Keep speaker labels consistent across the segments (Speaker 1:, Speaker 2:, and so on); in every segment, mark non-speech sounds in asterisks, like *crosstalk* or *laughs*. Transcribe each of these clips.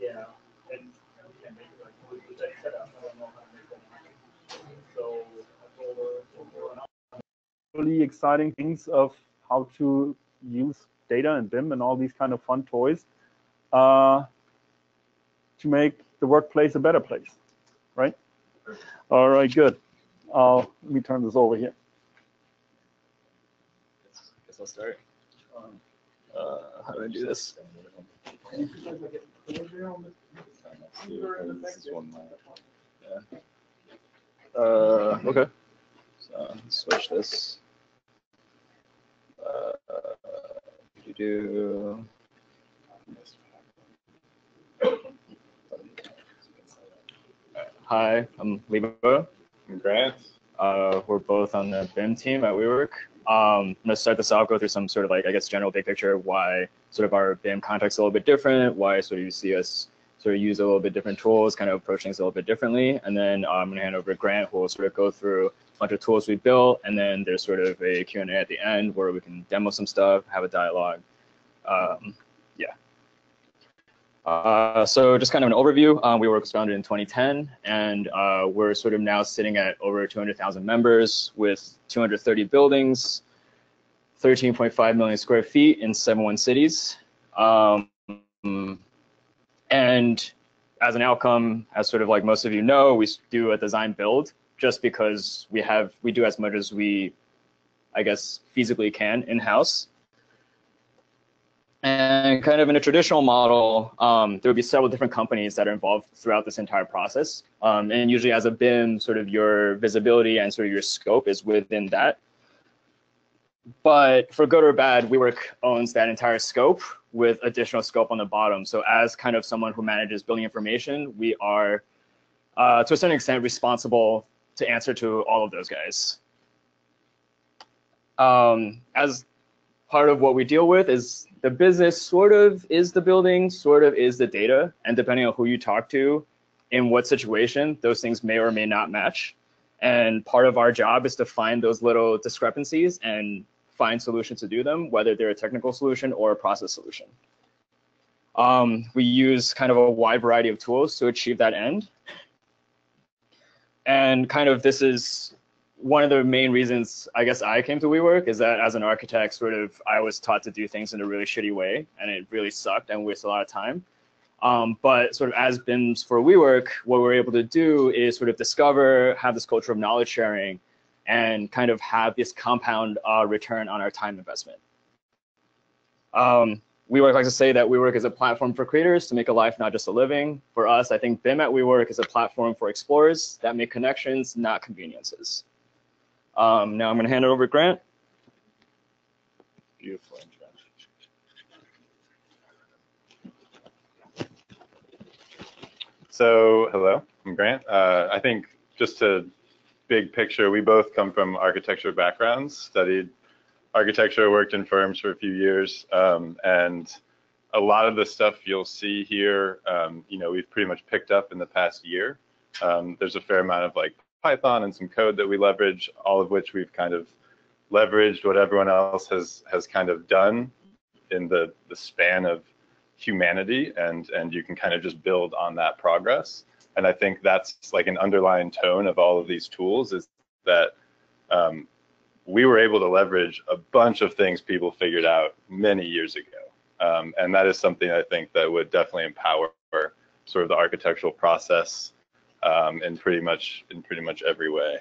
Speaker 1: Yeah, and, and make it like, with that setup, I don't know how to make that. So, I told her, told her, and I- really exciting things of how to use data and BIM and all these kind of fun toys uh, to make the workplace a better place, right? All right, good. Uh, let me turn this over here.
Speaker 2: I Guess I'll start. Uh, how do I do this? Uh, okay. So switch this. Uh, do do. Hi, I'm Libo.
Speaker 3: I'm Grant.
Speaker 2: Uh, we're both on the BIM team at WeWork. Um, I'm gonna start this off, go through some sort of like, I guess, general big picture, why sort of our BIM context is a little bit different, why sort of you see us sort of use a little bit different tools, kind of approach things a little bit differently. And then uh, I'm gonna hand over to Grant, who will sort of go through a bunch of tools we built, and then there's sort of a Q&A at the end where we can demo some stuff, have a dialogue. Um. Uh, so just kind of an overview. Um, was founded in 2010, and uh, we're sort of now sitting at over 200,000 members with 230 buildings, 13.5 million square feet in 71 cities. Um, and as an outcome, as sort of like most of you know, we do a design build just because we have we do as much as we, I guess, feasibly can in-house. And kind of in a traditional model, um, there would be several different companies that are involved throughout this entire process. Um, and usually as a BIM, sort of your visibility and sort of your scope is within that. But for good or bad, WeWork owns that entire scope with additional scope on the bottom. So as kind of someone who manages building information, we are, uh, to a certain extent, responsible to answer to all of those guys. Um, as part of what we deal with is the business sort of is the building, sort of is the data, and depending on who you talk to, in what situation, those things may or may not match. And part of our job is to find those little discrepancies and find solutions to do them, whether they're a technical solution or a process solution. Um, we use kind of a wide variety of tools to achieve that end. And kind of this is one of the main reasons I guess I came to WeWork is that as an architect, sort of I was taught to do things in a really shitty way, and it really sucked and wasted a lot of time. Um, but sort of as BIMs for WeWork, what we're able to do is sort of discover, have this culture of knowledge sharing, and kind of have this compound uh, return on our time investment. Um, WeWork likes to say that WeWork is a platform for creators to make a life, not just a living. For us, I think BIM at WeWork is a platform for explorers that make connections, not conveniences. Um, now I'm going to hand it over to Grant.
Speaker 3: Beautiful. So, hello, I'm Grant. Uh, I think just to big picture, we both come from architecture backgrounds, studied architecture, worked in firms for a few years, um, and a lot of the stuff you'll see here, um, you know, we've pretty much picked up in the past year. Um, there's a fair amount of like Python and some code that we leverage, all of which we've kind of leveraged what everyone else has has kind of done in the the span of humanity, and and you can kind of just build on that progress. And I think that's like an underlying tone of all of these tools is that um, we were able to leverage a bunch of things people figured out many years ago. Um, and that is something I think that would definitely empower sort of the architectural process um, in pretty much in pretty much every way.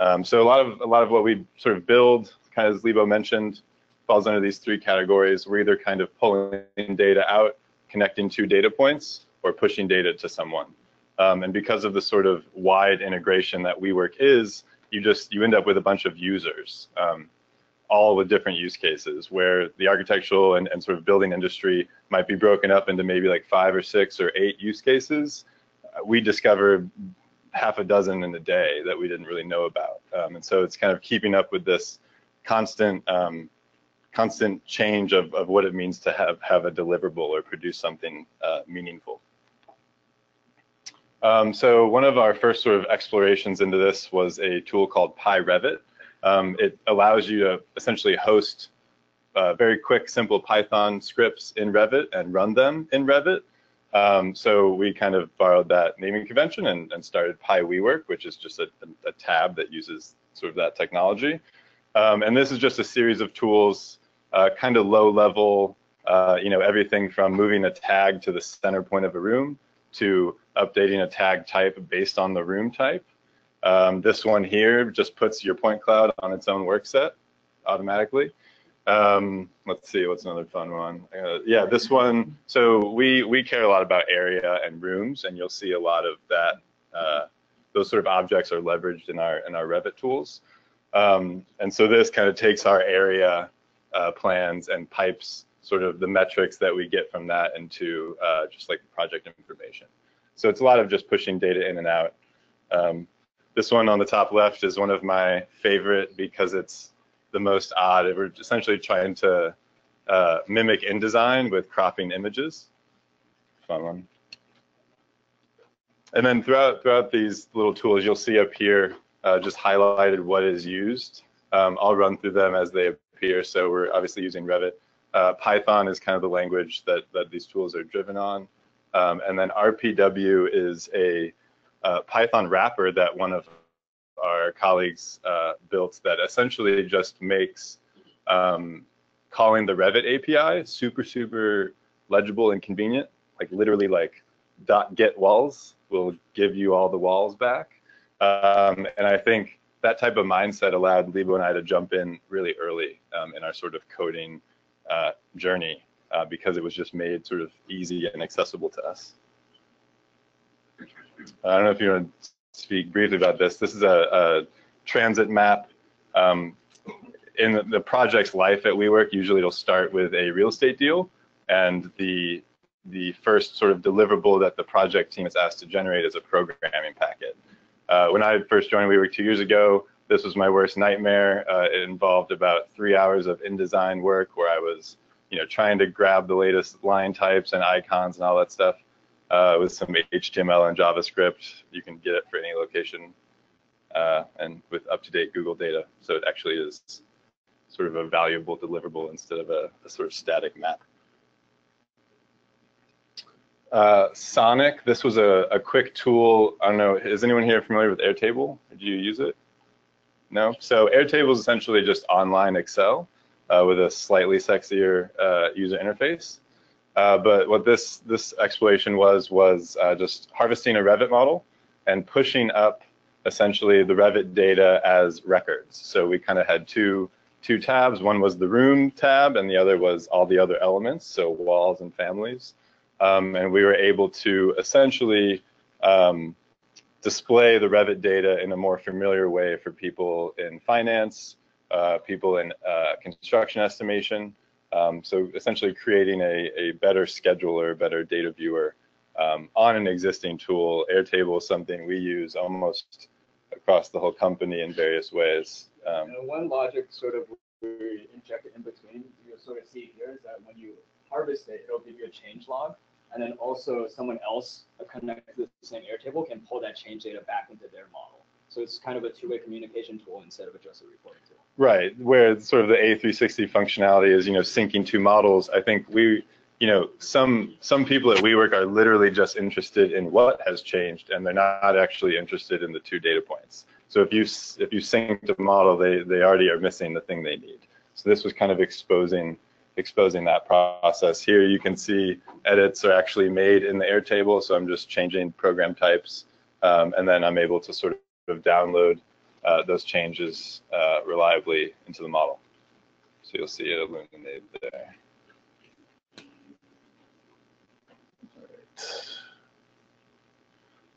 Speaker 3: Um, so a lot of a lot of what we sort of build, kind of as Libo mentioned, falls under these three categories. We're either kind of pulling data out, connecting two data points, or pushing data to someone. Um, and because of the sort of wide integration that WeWork is, you just you end up with a bunch of users, um, all with different use cases. Where the architectural and, and sort of building industry might be broken up into maybe like five or six or eight use cases. We discovered half a dozen in a day that we didn't really know about, um, and so it's kind of keeping up with this constant um, constant change of, of what it means to have have a deliverable or produce something uh, meaningful. Um, so one of our first sort of explorations into this was a tool called PyRevit. Um, it allows you to essentially host uh, very quick, simple Python scripts in Revit and run them in Revit. Um, so we kind of borrowed that naming convention and, and started PyWeWork, which is just a, a, tab that uses sort of that technology. Um, and this is just a series of tools, uh, kind of low level, uh, you know, everything from moving a tag to the center point of a room to updating a tag type based on the room type. Um, this one here just puts your point cloud on its own work set automatically. Um, let's see, what's another fun one? Uh, yeah, this one. So we we care a lot about area and rooms, and you'll see a lot of that. Uh, those sort of objects are leveraged in our in our Revit tools. Um, and so this kind of takes our area uh, plans and pipes sort of the metrics that we get from that into uh, just like project information. So it's a lot of just pushing data in and out. Um, this one on the top left is one of my favorite because it's the most odd. We're essentially trying to uh, mimic InDesign with cropping images. Fun one. And then throughout throughout these little tools, you'll see up here uh, just highlighted what is used. Um, I'll run through them as they appear. So we're obviously using Revit. Uh, Python is kind of the language that, that these tools are driven on. Um, and then RPW is a uh, Python wrapper that one of our colleagues uh, built that essentially just makes um, calling the Revit API super, super legible and convenient. Like literally like dot get walls will give you all the walls back. Um, and I think that type of mindset allowed Libo and I to jump in really early um, in our sort of coding uh, journey uh, because it was just made sort of easy and accessible to us. I don't know if you want to speak briefly about this. This is a, a transit map. Um, in the project's life at WeWork, usually it'll start with a real estate deal, and the the first sort of deliverable that the project team is asked to generate is a programming packet. Uh, when I first joined WeWork two years ago, this was my worst nightmare. Uh, it involved about three hours of InDesign work where I was, you know, trying to grab the latest line types and icons and all that stuff uh, with some HTML and JavaScript. You can get it for any location uh, and with up-to-date Google data. So it actually is sort of a valuable deliverable instead of a, a sort of static map. Uh, Sonic, this was a, a, quick tool. I don't know, is anyone here familiar with Airtable? Did you use it? No? So Airtable is essentially just online Excel uh, with a slightly sexier uh, user interface. Uh, but what this this exploration was was uh, just harvesting a Revit model and pushing up essentially the Revit data as records. So we kind of had two two tabs. One was the room tab, and the other was all the other elements, so walls and families. Um, and we were able to essentially um, display the Revit data in a more familiar way for people in finance, uh, people in uh, construction estimation, um, so essentially creating a, a better scheduler, better data viewer um, on an existing tool. Airtable is something we use almost across the whole company in various ways.
Speaker 2: Um, and one logic sort of we inject in between, you'll sort of see here is that when you harvest it, it'll give you a change log. And then also someone else connected to the same Airtable can pull that change data back into their model. So it's kind of a two-way communication tool instead of just a reporting tool.
Speaker 3: Right, where sort of the A360 functionality is, you know, syncing two models. I think we, you know, some some people at WeWork are literally just interested in what has changed, and they're not actually interested in the two data points. So if you if you sync a model, they they already are missing the thing they need. So this was kind of exposing exposing that process. Here you can see edits are actually made in the Airtable, so I'm just changing program types, um, and then I'm able to sort of download uh, those changes uh, reliably into the model. So you'll see it illuminated there.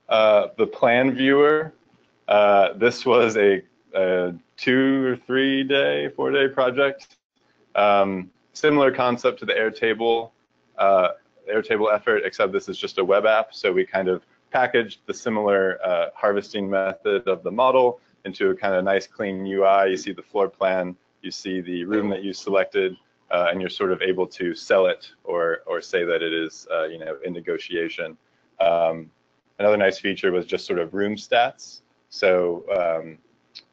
Speaker 3: Uh, the plan viewer, uh, this was a, a, two or three day, four day project. Um, similar concept to the Airtable, uh, Airtable effort, except this is just a web app. So we kind of packaged the similar uh, harvesting method of the model into a kind of nice clean UI. You see the floor plan, you see the room that you selected, uh, and you're sort of able to sell it or or say that it is uh, you know in negotiation. Um, another nice feature was just sort of room stats. So um,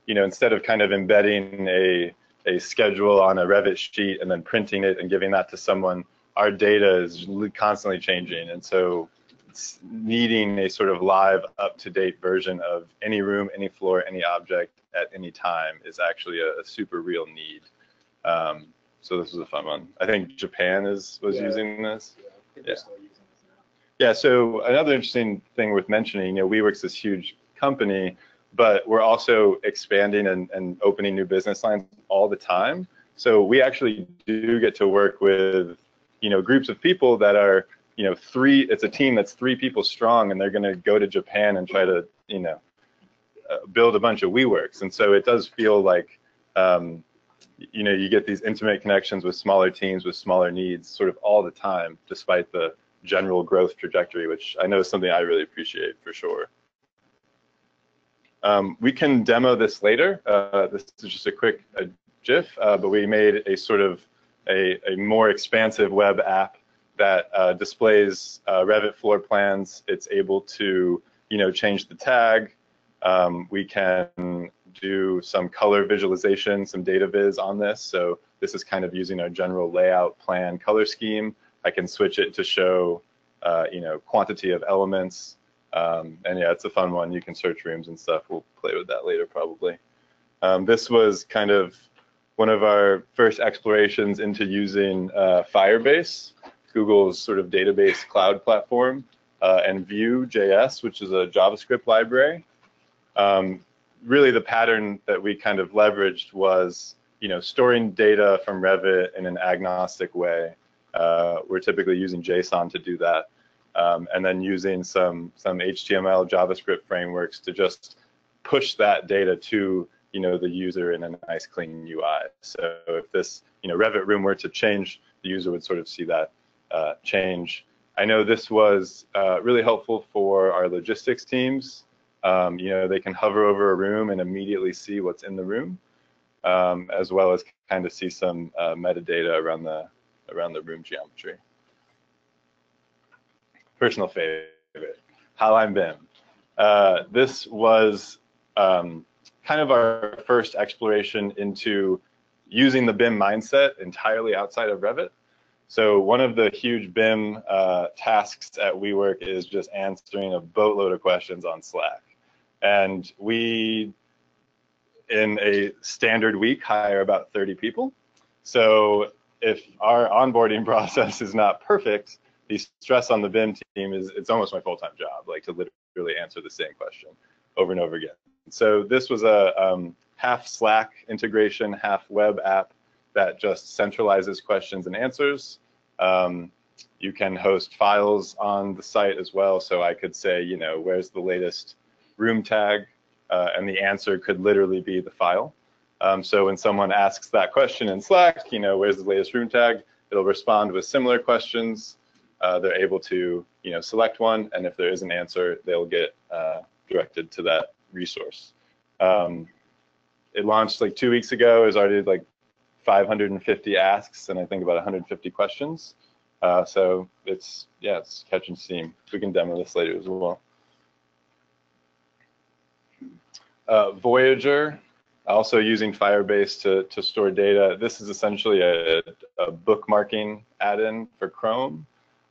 Speaker 3: you know instead of kind of embedding a a schedule on a Revit sheet and then printing it and giving that to someone, our data is constantly changing. And so needing a sort of live, up-to-date version of any room, any floor, any object at any time is actually a, a super real need. Um, so this was a fun one. I think Japan is was
Speaker 1: Yeah.
Speaker 3: using this.
Speaker 1: Yeah.
Speaker 3: Yeah, so another interesting thing worth mentioning, you know, WeWork's this huge company, but we're also expanding and, and opening new business lines all the time. So we actually do get to work with, you know, groups of people that are, you know, three, it's a team that's three people strong and they're going to go to Japan and try to, you know, uh, build a bunch of WeWorks. And so it does feel like, um, you know, you get these intimate connections with smaller teams with smaller needs sort of all the time, despite the general growth trajectory, which I know is something I really appreciate for sure. Um, we can demo this later. Uh, this is just a quick uh, GIF, uh, but we made a sort of a, a more expansive web app that uh, displays uh, Revit floor plans. It's able to, you know, change the tag. Um, we can do some color visualization, some data viz on this. So this is kind of using our general layout plan color scheme. I can switch it to show, uh, you know, quantity of elements. Um, and yeah, it's a fun one. You can search rooms and stuff. We'll play with that later probably. Um, this was kind of one of our first explorations into using uh, Firebase, Google's sort of database cloud platform, uh, and Vue.js, which is a JavaScript library. Um, really the pattern that we kind of leveraged was, you know, storing data from Revit in an agnostic way. Uh, we're typically using JSON to do that. Um, and then using some some HTML JavaScript frameworks to just push that data to you know the user in a nice clean UI. So if this you know Revit room were to change, the user would sort of see that uh, change. I know this was uh, really helpful for our logistics teams. Um, you know they can hover over a room and immediately see what's in the room, um, as well as kind of see some uh, metadata around the around the room geometry personal favorite, Hotline BIM. Uh, this was um, kind of our first exploration into using the BIM mindset entirely outside of Revit. So one of the huge BIM uh, tasks at WeWork is just answering a boatload of questions on Slack. And we, in a standard week, hire about 30 people. So if our onboarding *laughs* process is not perfect, the stress on the BIM team is it's almost my full-time job, like to literally answer the same question over and over again. So this was a um, half Slack integration, half web app that just centralizes questions and answers. Um, you can host files on the site as well. So I could say, you know, where's the latest room tag? Uh, and the answer could literally be the file. Um, so when someone asks that question in Slack, you know, where's the latest room tag? It'll respond with similar questions uh, they're able to you know select one, and if there is an answer, they'll get uh, directed to that resource. Um, it launched like two weeks ago. It's already like 550 asks and I think about 150 questions. Uh, so it's yeah, it's catching steam. We can demo this later as well. Uh, Voyager, also using Firebase to, to store data. This is essentially a, a bookmarking add-in for Chrome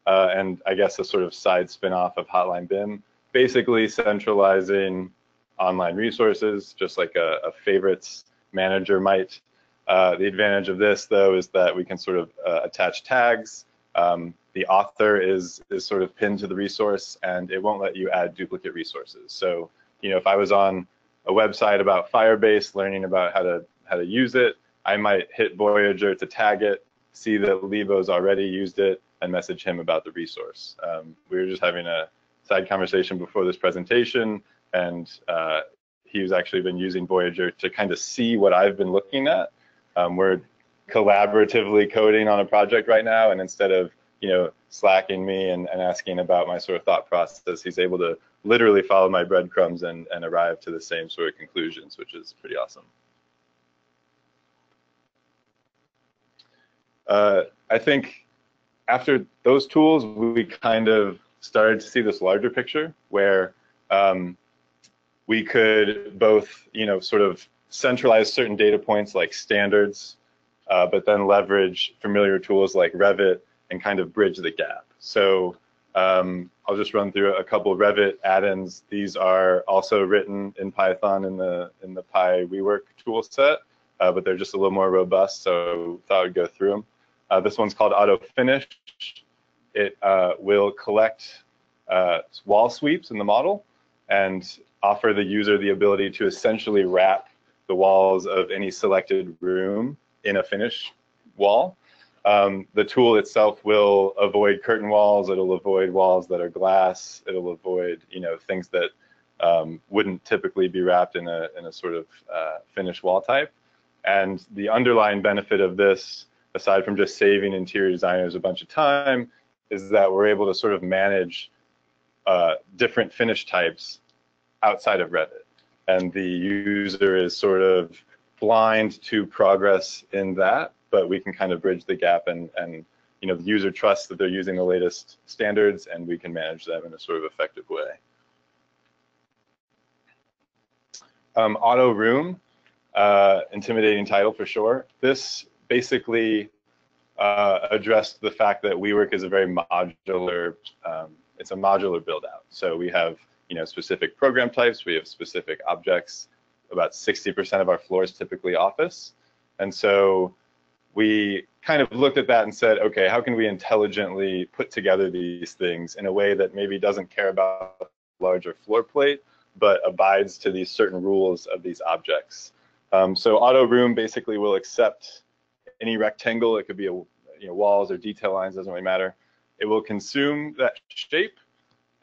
Speaker 3: uh, and I guess a sort of side spin-off of Hotline BIM, basically centralizing online resources, just like a, a favorites manager might. Uh, the advantage of this, though, is that we can sort of uh, attach tags. Um, the author is is sort of pinned to the resource, and it won't let you add duplicate resources. So, you know, if I was on a website about Firebase, learning about how to how to use it, I might hit Voyager to tag it, see that Libo's already used it, and message him about the resource. Um, we were just having a side conversation before this presentation, and uh, he's actually been using Voyager to kind of see what I've been looking at. Um, we're collaboratively coding on a project right now, and instead of you know slacking me and, and asking about my sort of thought process, he's able to literally follow my breadcrumbs and, and arrive to the same sort of conclusions, which is pretty awesome. Uh, I think after those tools, we kind of started to see this larger picture where um, we could both, you know, sort of centralize certain data points like standards, uh, but then leverage familiar tools like Revit and kind of bridge the gap. So um, I'll just run through a couple Revit add-ins. These are also written in Python in the in the PyWeWork tool set, uh, but they're just a little more robust, so thought I would go through them. Uh, this one's called Auto Finish. It uh, will collect uh, wall sweeps in the model and offer the user the ability to essentially wrap the walls of any selected room in a finish wall. Um, the tool itself will avoid curtain walls. It'll avoid walls that are glass. It'll avoid, you know, things that um, wouldn't typically be wrapped in a in a sort of uh, finished wall type. And the underlying benefit of this, aside from just saving interior designers a bunch of time, is that we're able to sort of manage uh, different finish types outside of Revit. And the user is sort of blind to progress in that, but we can kind of bridge the gap and, and you know, the user trusts that they're using the latest standards and we can manage them in a sort of effective way. Um, auto room, uh, intimidating title for sure. This basically uh, addressed the fact that WeWork is a very modular, um, it's a modular build out. So we have, you know, specific program types, we have specific objects, about 60% of our floor is typically office. And so we kind of looked at that and said, okay, how can we intelligently put together these things in a way that maybe doesn't care about larger floor plate, but abides to these certain rules of these objects. Um, so auto room basically will accept any rectangle. It could be a, you know, walls or detail lines, doesn't really matter. It will consume that shape,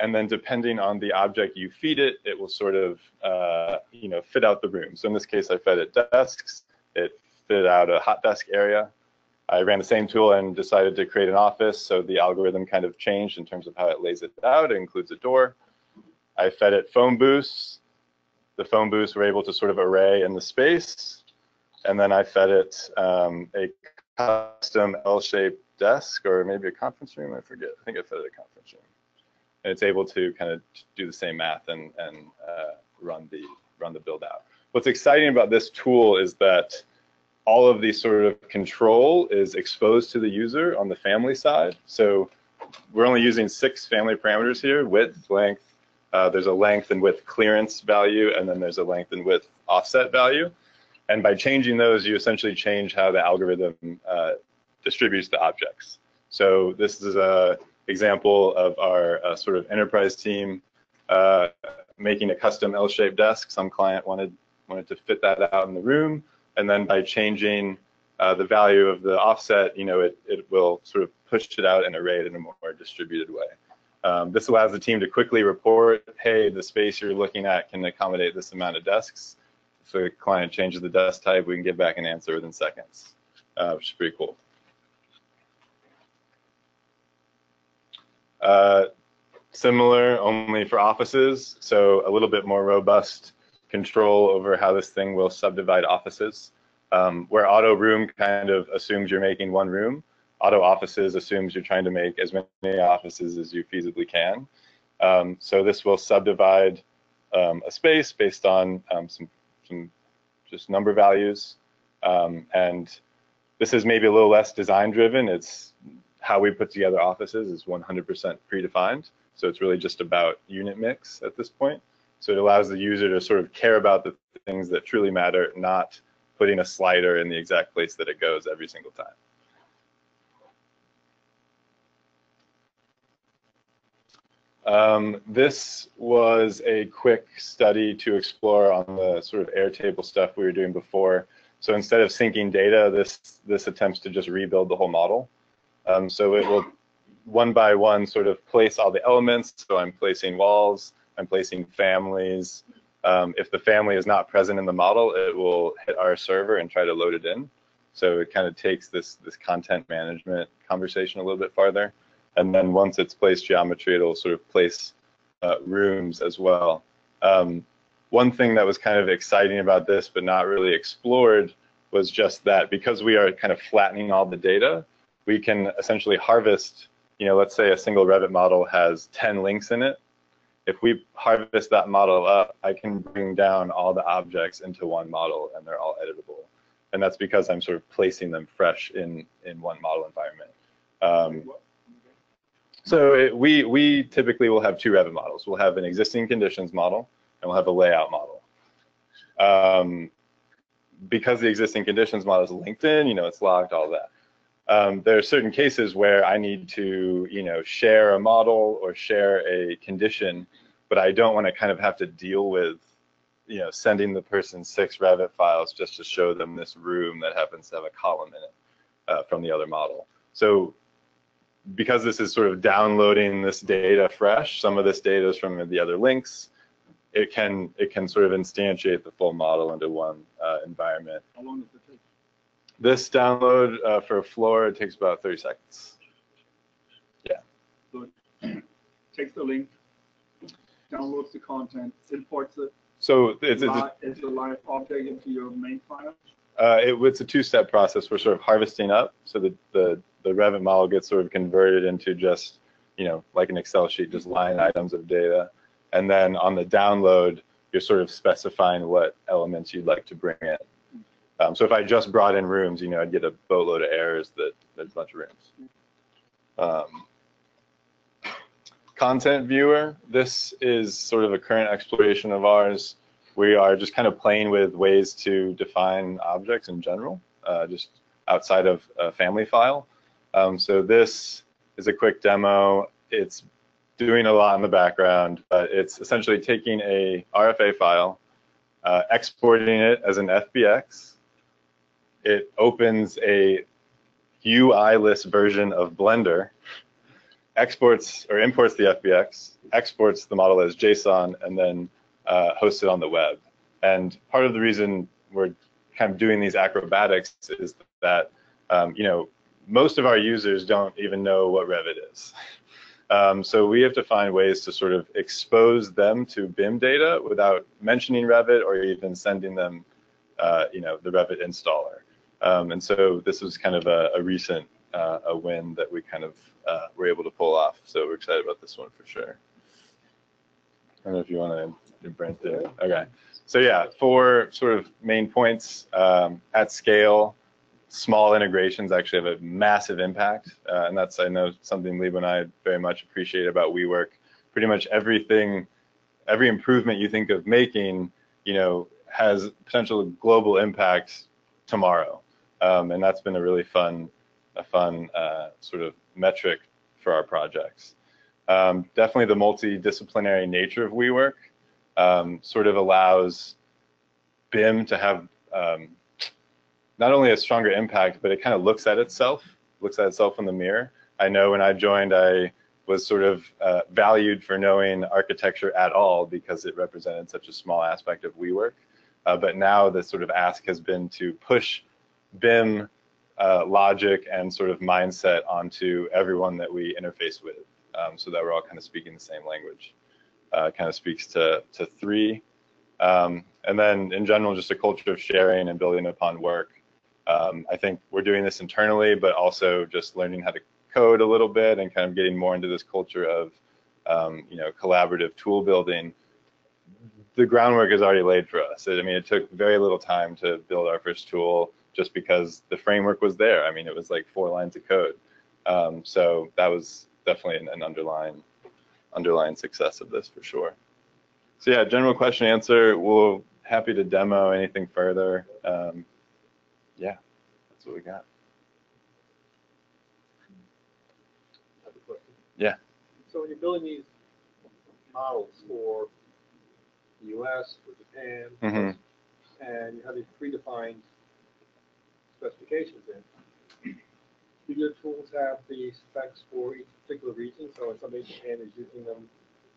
Speaker 3: and then depending on the object you feed it, it will sort of, uh, you know, fit out the room. So in this case, I fed it desks. It fit out a hot desk area. I ran the same tool and decided to create an office, so the algorithm kind of changed in terms of how it lays it out. It includes a door. I fed it phone booths. The phone booths were able to sort of array in the space. And then I fed it um, a custom L-shaped desk or maybe a conference room, I forget. I think I fed it a conference room. And it's able to kind of do the same math and, and uh, run the run the build out. What's exciting about this tool is that all of the sort of control is exposed to the user on the family side. So we're only using six family parameters here, width, length, uh, there's a length and width clearance value, and then there's a length and width offset value. And by changing those, you essentially change how the algorithm uh, distributes the objects. So this is a example of our uh, sort of enterprise team uh, making a custom L-shaped desk. Some client wanted wanted to fit that out in the room and then by changing uh, the value of the offset, you know, it, it will sort of push it out and array it in a more distributed way. Um, this allows the team to quickly report, hey, the space you're looking at can accommodate this amount of desks. If the client changes the desk type, we can get back an answer within seconds, uh, which is pretty cool. Uh, similar only for offices, so a little bit more robust control over how this thing will subdivide offices. Um, where auto room kind of assumes you're making one room, auto offices assumes you're trying to make as many offices as you feasibly can. Um, so this will subdivide um, a space based on um, some, some just number values. Um, and this is maybe a little less design driven. It's how we put together offices is 100% predefined. So it's really just about unit mix at this point. So it allows the user to sort of care about the things that truly matter, not putting a slider in the exact place that it goes every single time. Um, this was a quick study to explore on the sort of Airtable stuff we were doing before. So instead of syncing data, this this attempts to just rebuild the whole model. Um, so it will one by one sort of place all the elements. So I'm placing walls, I'm placing families. Um, if the family is not present in the model, it will hit our server and try to load it in. So it kind of takes this, this content management conversation a little bit farther. And then once it's placed geometry, it'll sort of place uh, rooms as well. Um, one thing that was kind of exciting about this, but not really explored, was just that because we are kind of flattening all the data, we can essentially harvest, you know, let's say a single Revit model has 10 links in it if we harvest that model up, I can bring down all the objects into one model and they're all editable. And that's because I'm sort of placing them fresh in, in one model environment. Um, so it, we, we typically will have two Revit models. We'll have an existing conditions model and we'll have a layout model. Um, because the existing conditions model is linked in, you know, it's locked, all that. Um, there are certain cases where I need to, you know, share a model or share a condition, but I don't want to kind of have to deal with, you know, sending the person six Revit files just to show them this room that happens to have a column in it uh, from the other model. So because this is sort of downloading this data fresh, some of this data is from the other links, it can it can sort of instantiate the full model into one uh, environment.
Speaker 1: How long does it take?
Speaker 3: This download uh, for a floor, it takes about 30 seconds.
Speaker 1: Yeah, So it *clears throat* takes the link, downloads the content, imports it,
Speaker 3: So it's, it's,
Speaker 1: li- as a live object into your main file.
Speaker 3: uh, it, it's a two-step process. We're sort of harvesting up, so the, the, the Revit model gets sort of converted into just, you know, like an Excel sheet, just line items of data. And then on the download, you're sort of specifying what elements you'd like to bring in. Um, so if I just brought in rooms, you know, I'd get a boatload of errors that there's a bunch of rooms. Um, content viewer, this is sort of a current exploration of ours. We are just kind of playing with ways to define objects in general, uh, just outside of a family file. Um, so this is a quick demo. It's doing a lot in the background, but it's essentially taking a RFA file, uh, exporting it as an FBX. It opens a UI-less version of Blender, exports or imports the FBX, exports the model as JSON, and then uh, hosts it on the web. And part of the reason we're kind of doing these acrobatics is that, um, you know, most of our users don't even know what Revit is. Um, so we have to find ways to sort of expose them to BIM data without mentioning Revit or even sending them, uh, you know, the Revit installer. Um, and so this was kind of a, a recent uh, a win that we kind of uh, were able to pull off. So we're excited about this one for sure. I don't know if you want to Brent there. Okay. So yeah, four sort of main points um, at scale. Small integrations actually have a massive impact, uh, and that's I know something Libo and I very much appreciate about WeWork. Pretty much everything, every improvement you think of making, you know, has potential global impact tomorrow, um, and that's been a really fun, a fun uh, sort of metric for our projects. Um, definitely the multidisciplinary nature of WeWork um, sort of allows BIM to have um, not only a stronger impact, but it kind of looks at itself, looks at itself in the mirror. I know when I joined, I was sort of uh, valued for knowing architecture at all because it represented such a small aspect of WeWork. Uh, but now the sort of ask has been to push BIM uh, logic and sort of mindset onto everyone that we interface with um, so that we're all kind of speaking the same language. Uh, kind of speaks to, to three. Um, and then in general, just a culture of sharing and building upon work. Um, I think we're doing this internally, but also just learning how to code a little bit and kind of getting more into this culture of, um, you know, collaborative tool building. The groundwork is already laid for us. I mean, it took very little time to build our first tool just because the framework was there. I mean, it was like four lines of code. Um, so that was definitely an, an underlying underlying success of this for sure. So yeah, general question answer. We'll happy to demo anything further. Um, yeah, that's what we got.
Speaker 4: I have a question.
Speaker 3: Yeah.
Speaker 4: So when you're building these models for the US, for Japan,
Speaker 3: Mhm.
Speaker 4: and you have these predefined specifications in, do your tools have the specs for each particular region? So when somebody in Japan is using them,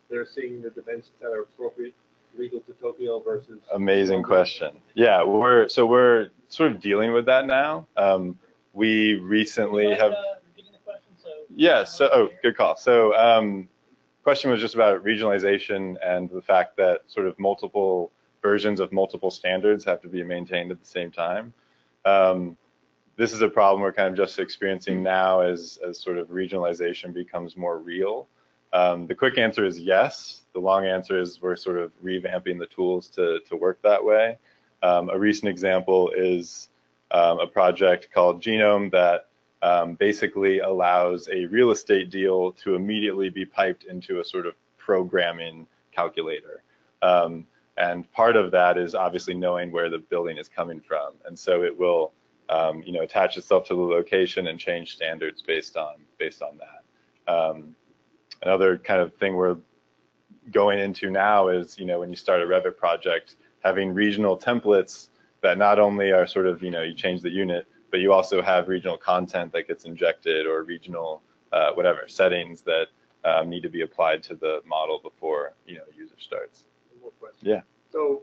Speaker 4: they're seeing the dimensions that are appropriate legal to Tokyo versus.
Speaker 3: Amazing question. Yeah, we're so we're sort of dealing with that now. Um, we recently
Speaker 5: Would
Speaker 3: have.
Speaker 5: mind, uh, repeating the question? So-
Speaker 3: Yeah, so, oh, good call. So, um, question was just about regionalization and the fact that sort of multiple versions of multiple standards have to be maintained at the same time. Um, this is a problem we're kind of just experiencing now as, as sort of regionalization becomes more real. Um, the quick answer is yes. The long answer is we're sort of revamping the tools to, to work that way. Um, a recent example is um, a project called Genome that um, basically allows a real estate deal to immediately be piped into a sort of programming calculator. Um, and part of that is obviously knowing where the building is coming from. And so it will, um, you know, attach itself to the location and change standards based on based on that. Um, another kind of thing we're going into now is, you know, when you start a Revit project, having regional templates that not only are sort of, you know, you change the unit, but you also have regional content that gets injected or regional uh, whatever settings that um, need to be applied to the model before, you know, user starts.
Speaker 4: One more question.
Speaker 3: Yeah.
Speaker 4: So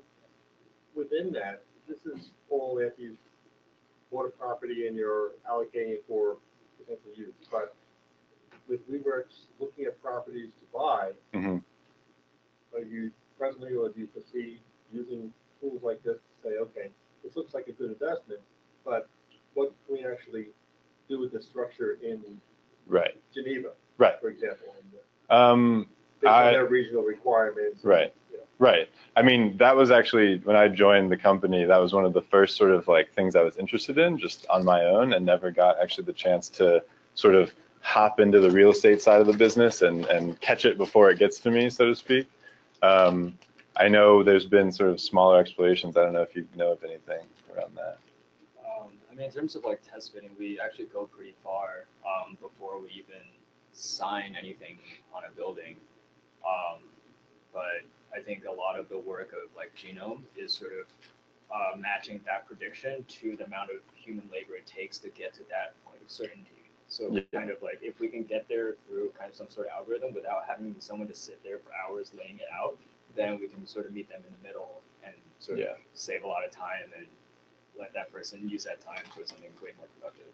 Speaker 4: within that, this is all after you've bought a property and you're allocating it for potential use. But with WeWorks looking at properties to buy,
Speaker 3: hmm
Speaker 4: are you presently or do you foresee using tools like this to say, okay, this looks like a good investment, but what can we actually do with the structure in
Speaker 3: Right.
Speaker 4: Geneva,
Speaker 3: Right.
Speaker 4: for example? and,
Speaker 3: Um,
Speaker 4: Based on
Speaker 3: I-
Speaker 4: their regional requirements.
Speaker 3: Right. Right. I mean, that was actually when I joined the company, that was one of the first sort of like things I was interested in just on my own and never got actually the chance to sort of hop into the real estate side of the business and, and catch it before it gets to me, so to speak. Um, I know there's been sort of smaller explorations. I don't know if you know of anything around that.
Speaker 2: Um, I mean, in terms of like test fitting, we actually go pretty far um, before we even sign anything on a building. Um, but I think a lot of the work of like Genome is sort of uh, matching that prediction to the amount of human labor it takes to get to that point of certainty. So
Speaker 3: Yeah.
Speaker 2: kind of like if we can get there through kind of some sort of algorithm without having someone to sit there for hours laying it out, then we can sort of meet them in the middle and sort of save a lot of time and let that person use that time for something way more productive.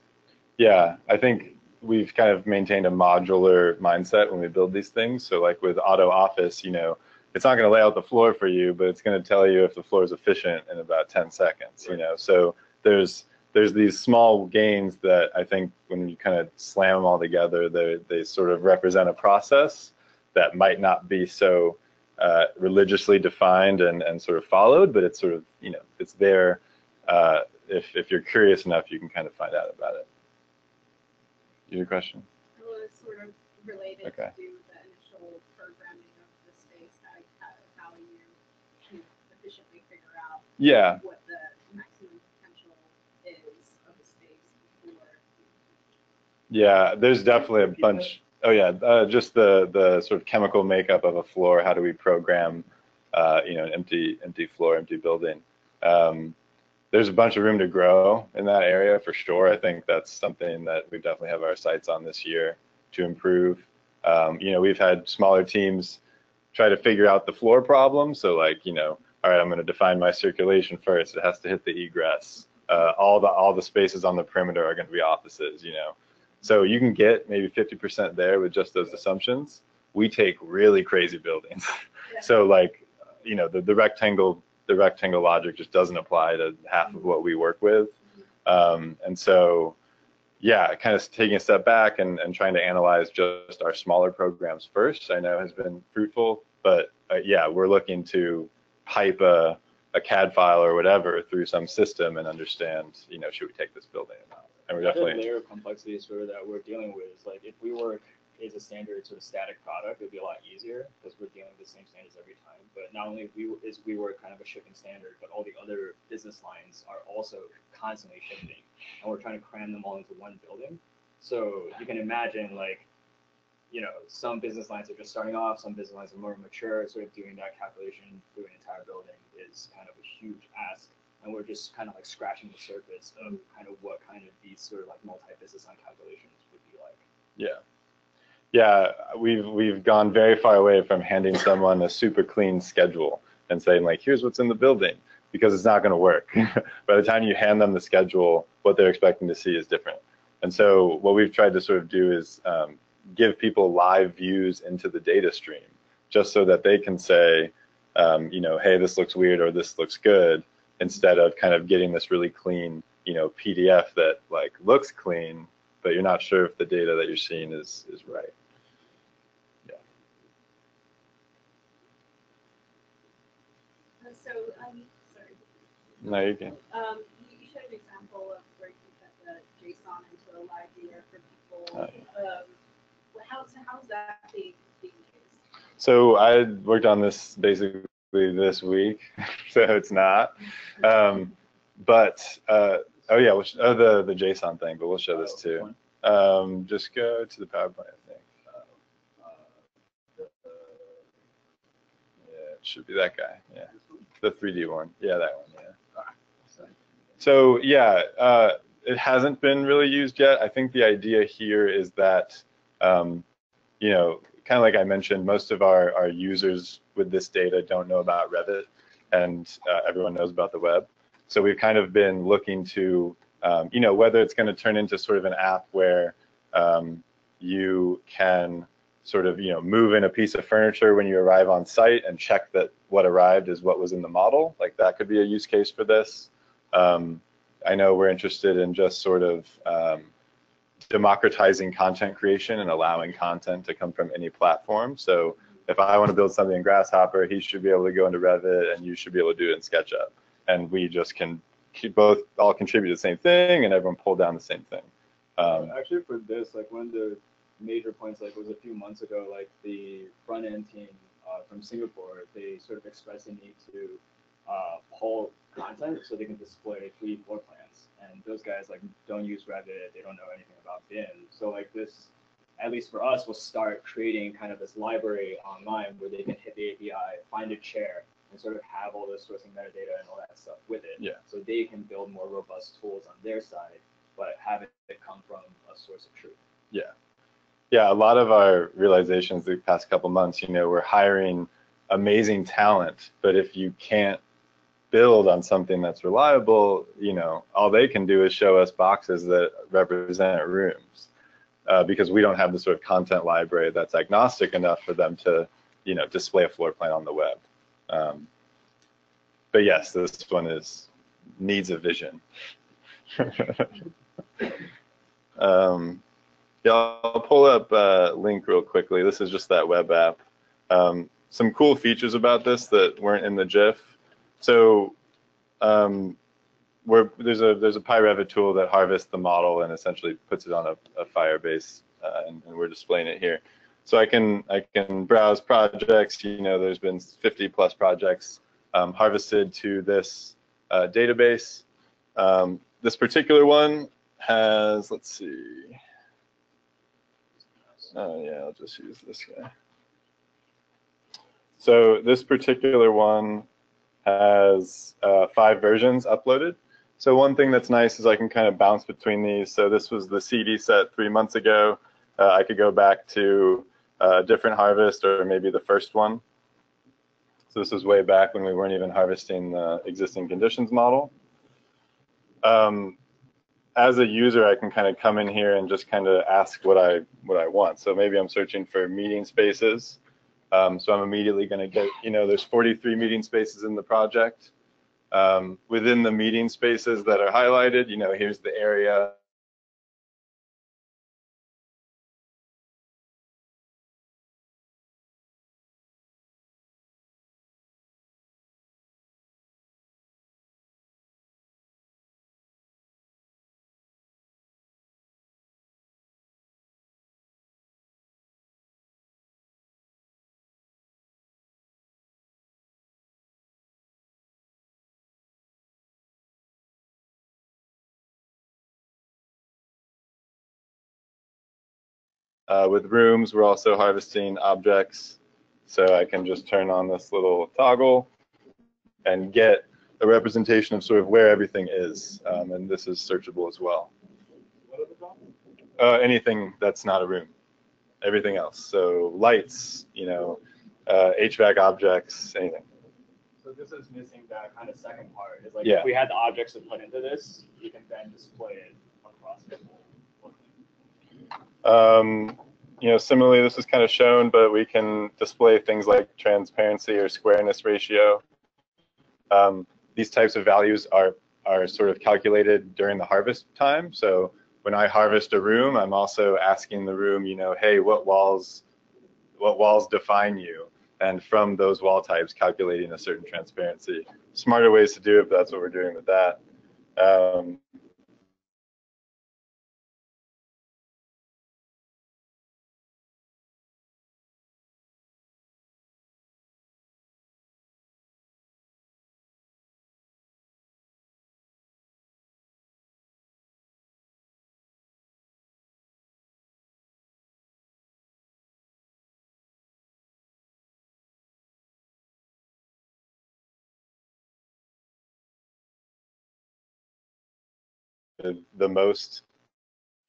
Speaker 3: Yeah, I think we've kind of maintained a modular mindset when we build these things. So like with Auto Office, you know, it's not going to lay out the floor for you, but it's going to tell you if the floor is efficient in about 10 seconds, you know. So there's there's these small gains that I think when you kind of slam them all together, they they sort of represent a process that might not be so uh, religiously defined and, and sort of followed, but it's sort of, you know, it's there. Uh, if, if you're curious enough, you can kind of find out about it. You have a question?
Speaker 5: Well, it's sort of related
Speaker 3: Okay.
Speaker 5: the initial programming of the space, how, how, how you can efficiently figure out
Speaker 3: Yeah,
Speaker 5: what the maximum potential is of the space before.
Speaker 3: yeah, there's definitely a bunch. Oh yeah, uh, just the the sort of chemical makeup of a floor. How do we program, uh, you know, an empty empty floor, empty building? Um, there's a bunch of room to grow in that area for sure. I think that's something that we definitely have our sights on this year to improve. Um, you know, we've had smaller teams try to figure out the floor problem. So like, you know, all right, I'm going to define my circulation first. It has to hit the egress. Uh, all the all the spaces on the perimeter are going to be offices. You know, so you can get maybe 50% there with just those assumptions. We take really crazy buildings. *laughs* so like, you know, the, the rectangle, the rectangle logic just doesn't apply to half of what we work with. Um, and so, yeah, kind of taking a step back and, and trying to analyze just our smaller programs first, I know has been fruitful, but uh, yeah, we're looking to pipe a, a CAD file or whatever through some system and understand, you know, should we take this building or not? And we're definitely,
Speaker 2: layer of complexity sort of that we're dealing with is like if WeWork is a standard sort of static product, it'd be a lot easier because we're dealing with the same standards every time. But not only we is WeWork kind of a shipping standard, but all the other business lines are also constantly shifting, and we're trying to cram them all into one building. So you can imagine like, you know, some business lines are just starting off, some business lines are more mature. Sort of doing that calculation through an entire building is kind of a huge ask and we're just kind of like scratching the surface of kind of what kind of these sort of like multi-business line calculations would be like.
Speaker 3: yeah. Yeah, we've we've gone very far away from handing someone a super clean schedule and saying like, here's what's in the building, because it's not going to work. *laughs* By the time you hand them the schedule, what they're expecting to see is different. And so what we've tried to sort of do is um, give people live views into the data stream just so that they can say, um, you know, hey, this looks weird or this looks good instead of kind of getting this really clean, you know, PDF that like looks clean, but you're not sure if the data that you're seeing is, is right. Yeah. So, um, sorry. No, um, you can.
Speaker 5: Um, you showed an example of where you the JSON into a live data for people.
Speaker 3: Oh, yeah.
Speaker 5: um, well, how, so how's that being, being used?
Speaker 3: So I worked on this basically this week, *laughs* so it's not. Um, but uh, oh yeah, we'll oh, the the JSON thing, but we'll show this too. Um, just go to the PowerPoint, I think. Yeah, it should be that guy. Yeah, the 3D one. Yeah, that one. Yeah. So yeah, uh, it hasn't been really used yet. I think the idea here is that, um, you know, kind of like I mentioned, most of our, our users with this data don't know about Revit, and uh, everyone knows about the web. So we've kind of been looking to, um, you know, whether it's going to turn into sort of an app where um, you can sort of, you know, move in a piece of furniture when you arrive on site and check that what arrived is what was in the model. Like that could be a use case for this. Um, I know we're interested in just sort of um, democratizing content creation and allowing content to come from any platform. So if I want to build something in Grasshopper, he should be able to go into Revit and you should be able to do it in SketchUp. And we just can keep both all contribute the same thing and everyone pull down the same thing. Um,
Speaker 2: Actually, for this, like one of the major points, like was a few months ago, like the front end team uh, from Singapore, they sort of expressed the need to uh, pull content so they can display three floor plans. And those guys like don't use Revit, they don't know anything about BIM. So like this, at least for us, will start creating kind of this library online where they can hit the API, find a chair, and sort of have all this sourcing metadata and all that stuff with it.
Speaker 3: Yeah.
Speaker 2: So they can build more robust tools on their side, but have it come from a source of truth.
Speaker 3: yeah, Yeah, a lot of our realizations the past couple months, you know, we're hiring amazing talent, but if you can't build on something that's reliable, you know, all they can do is show us boxes that represent rooms. Uh, because we don't have the sort of content library that's agnostic enough for them to, you know, display a floor plan on the web. Um, but yes, this one is needs a vision. *laughs* um, yeah, I'll pull up uh, Link real quickly. This is just that web app. Um, some cool features about this that weren't in the GIF. So um, there's a there's a PyRevit tool that harvests the model and essentially puts it on a, a Firebase, uh, and, and we're displaying it here. So I can I can browse projects. You know, there's been 50 plus projects um, harvested to this uh, database. Um, this particular one has let's see. Oh yeah, I'll just use this guy. So this particular one has uh, five versions uploaded. So one thing that's nice is I can kind of bounce between these. So this was the CD set three months ago. Uh, I could go back to a different harvest or maybe the first one. So this was way back when we weren't even harvesting the existing conditions model. Um, as a user, I can kind of come in here and just kind of ask what I what I want. So maybe I'm searching for meeting spaces. Um, so I'm immediately going to get, you know, there's 43 meeting spaces in the project. Um, within the meeting spaces that are highlighted, you know, here's the area. Uh, with rooms, we're also harvesting objects. So I can just turn on this little toggle and get a representation of sort of where everything is. Um, and this is searchable as well.
Speaker 1: What are the drops?
Speaker 3: Uh, anything that's not a room, everything else. So lights, you know, uh, HVAC objects, anything.
Speaker 2: So this is missing that kind of second part. Is like
Speaker 3: Yeah.
Speaker 2: if we had the objects to put into this, you can then display it across the whole.
Speaker 3: Um, you know, similarly, this is kind of shown, but we can display things like transparency or squareness ratio. Um, these types of values are, are sort of calculated during the harvest time. So when I harvest a room, I'm also asking the room, you know, hey, what walls, what walls define you? And from those wall types, calculating a certain transparency. smarter ways to do it, but that's what we're doing with that. Um, the, most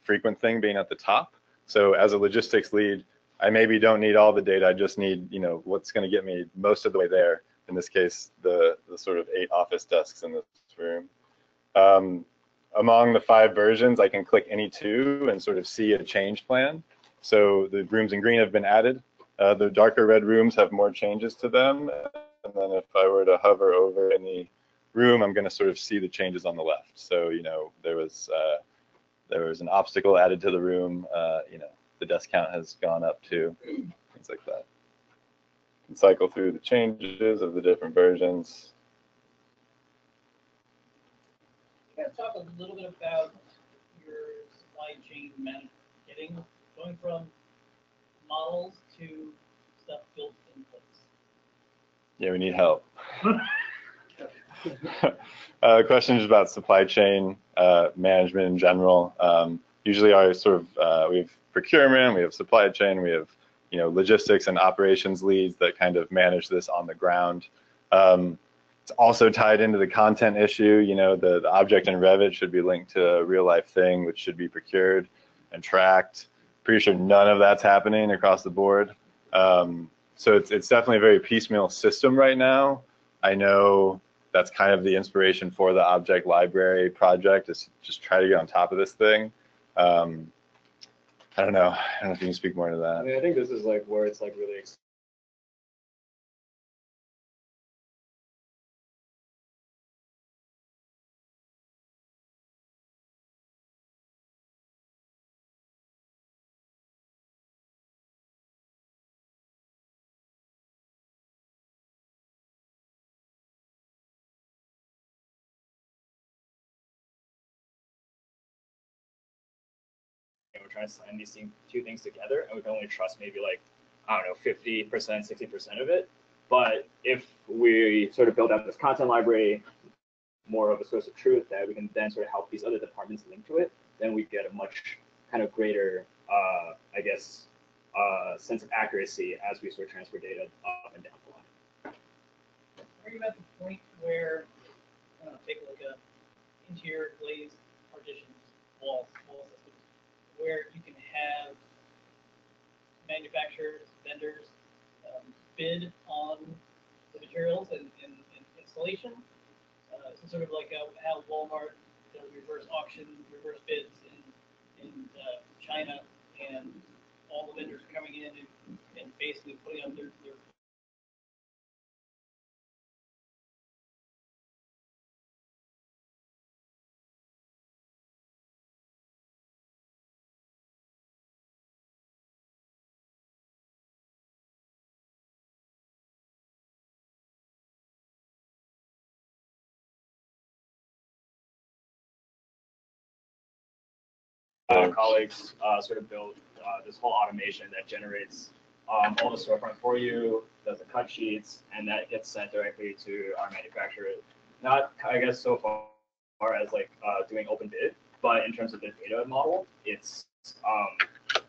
Speaker 3: frequent thing being at the top. So as a logistics lead, I maybe don't need all the data. I just need, you know, what's going to get me most of the way there. In this case, the the sort of eight office desks in this room. Um, among the five versions, I can click any two and sort of see a change plan. So the rooms in green have been added. Uh, the darker red rooms have more changes to them. And then if I were to hover over any room, I'm going to sort of see the changes on the left. So, you know, there was uh, there was an obstacle added to the room. Uh, you know, the desk count has gone up too, things like that. And cycle through the changes of the different versions.
Speaker 6: Can you talk a little bit about your supply chain management, getting, going from models to stuff built in place?
Speaker 3: Yeah, we need help. *laughs* *laughs* uh, questions about supply chain uh, management in general. Um, usually, our sort of uh, we have procurement, we have supply chain, we have you know logistics and operations leads that kind of manage this on the ground. Um, it's also tied into the content issue. You know, the, the object in Revit should be linked to a real life thing, which should be procured and tracked. Pretty sure none of that's happening across the board. Um, so it's, it's definitely a very piecemeal system right now. I know that's kind of the inspiration for the object library project is just try to get on top of this thing. Um, I don't know. I don't know if you can speak more to that.
Speaker 2: I mean, I think this is like where it's like really trying to sign these two things together, and we can only trust maybe like I don't know, fifty percent, sixty percent of it. But if we sort of build out this content library, more of a source of truth that we can then sort of help these other departments link to it, then we get a much kind of greater, uh, I guess, uh, sense of accuracy as we sort of transfer data up and down the line.
Speaker 6: Are you at the point where, uh, take like a interior glazed partitions, walls, where you can have manufacturers, vendors, um, bid on the materials and, and, and installation? Uh, so sort of like uh, how Walmart does reverse auction, reverse bids in, in, uh, China, and all the vendors coming in and, and basically putting up their, their
Speaker 2: colleagues uh, sort of build uh, this whole automation that generates um, all the storefront for you, does the cut sheets, and that gets sent directly to our manufacturer. Not, I guess, so far as like uh, doing open bid, but in terms of the data model, it's um,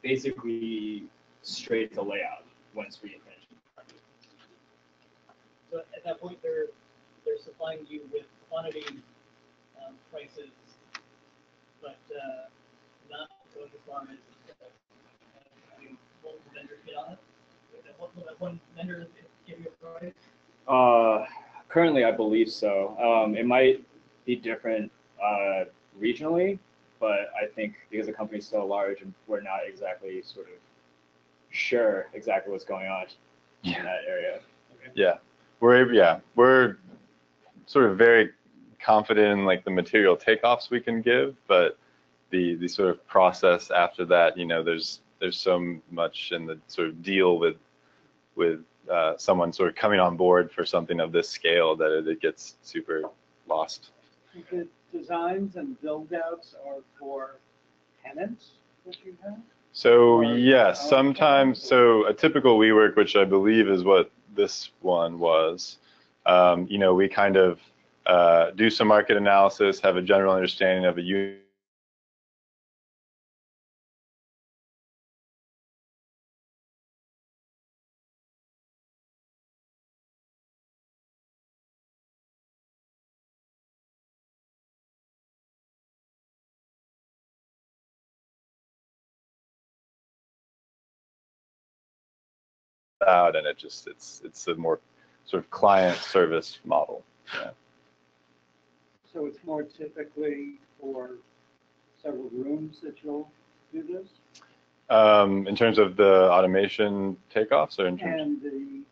Speaker 2: basically straight to layout once we finish.
Speaker 6: So at that point, they're, they're supplying you with quantity, um, prices, but, uh, not going as far as, uh, I mean, what will vendors get on it? What, what, one vendor give you a price?
Speaker 2: Uh, currently, I believe so. Um, it might be different uh, regionally, but I think because the company's so large and we're not exactly sort of sure exactly what's going on in that area.
Speaker 3: Yeah, we're yeah we're sort of very confident in like the material takeoffs we can give, but the the sort of process after that, you know, there's there's so much in the sort of deal with with uh, someone sort of coming on board for something of this scale that it, it gets super lost.
Speaker 7: The designs and build outs are for tenants that you have?
Speaker 3: So
Speaker 7: Or-
Speaker 3: yes, sometimes, so a typical WeWork, which I believe is what this one was, um, you know, we kind of uh, do some market analysis, have a general understanding of a out and it just, it's, it's a more sort of client service model. Yeah.
Speaker 7: So it's more typically for several rooms that you'll do this?
Speaker 3: Um, in terms of the automation takeoffs or in terms?
Speaker 7: And the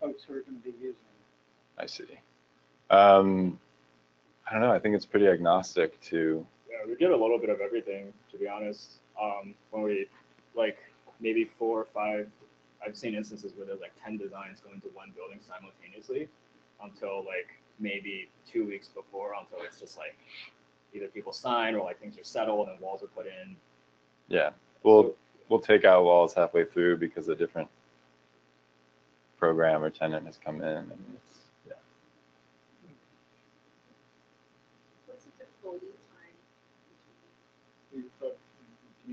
Speaker 7: folks who are going to be using it?
Speaker 3: I see. Um, I don't know. I think it's pretty agnostic to.
Speaker 2: Yeah, we did a little bit of everything, to be honest. Um, when we, like, maybe four or five, I've seen instances where there's like 10 designs going to one building simultaneously until like maybe two weeks before, until it's just like either people sign or like things are settled and walls are put in.
Speaker 3: Yeah, we'll we'll take out walls halfway through because a different program or tenant has come in, and it's yeah.
Speaker 5: What's a typical lead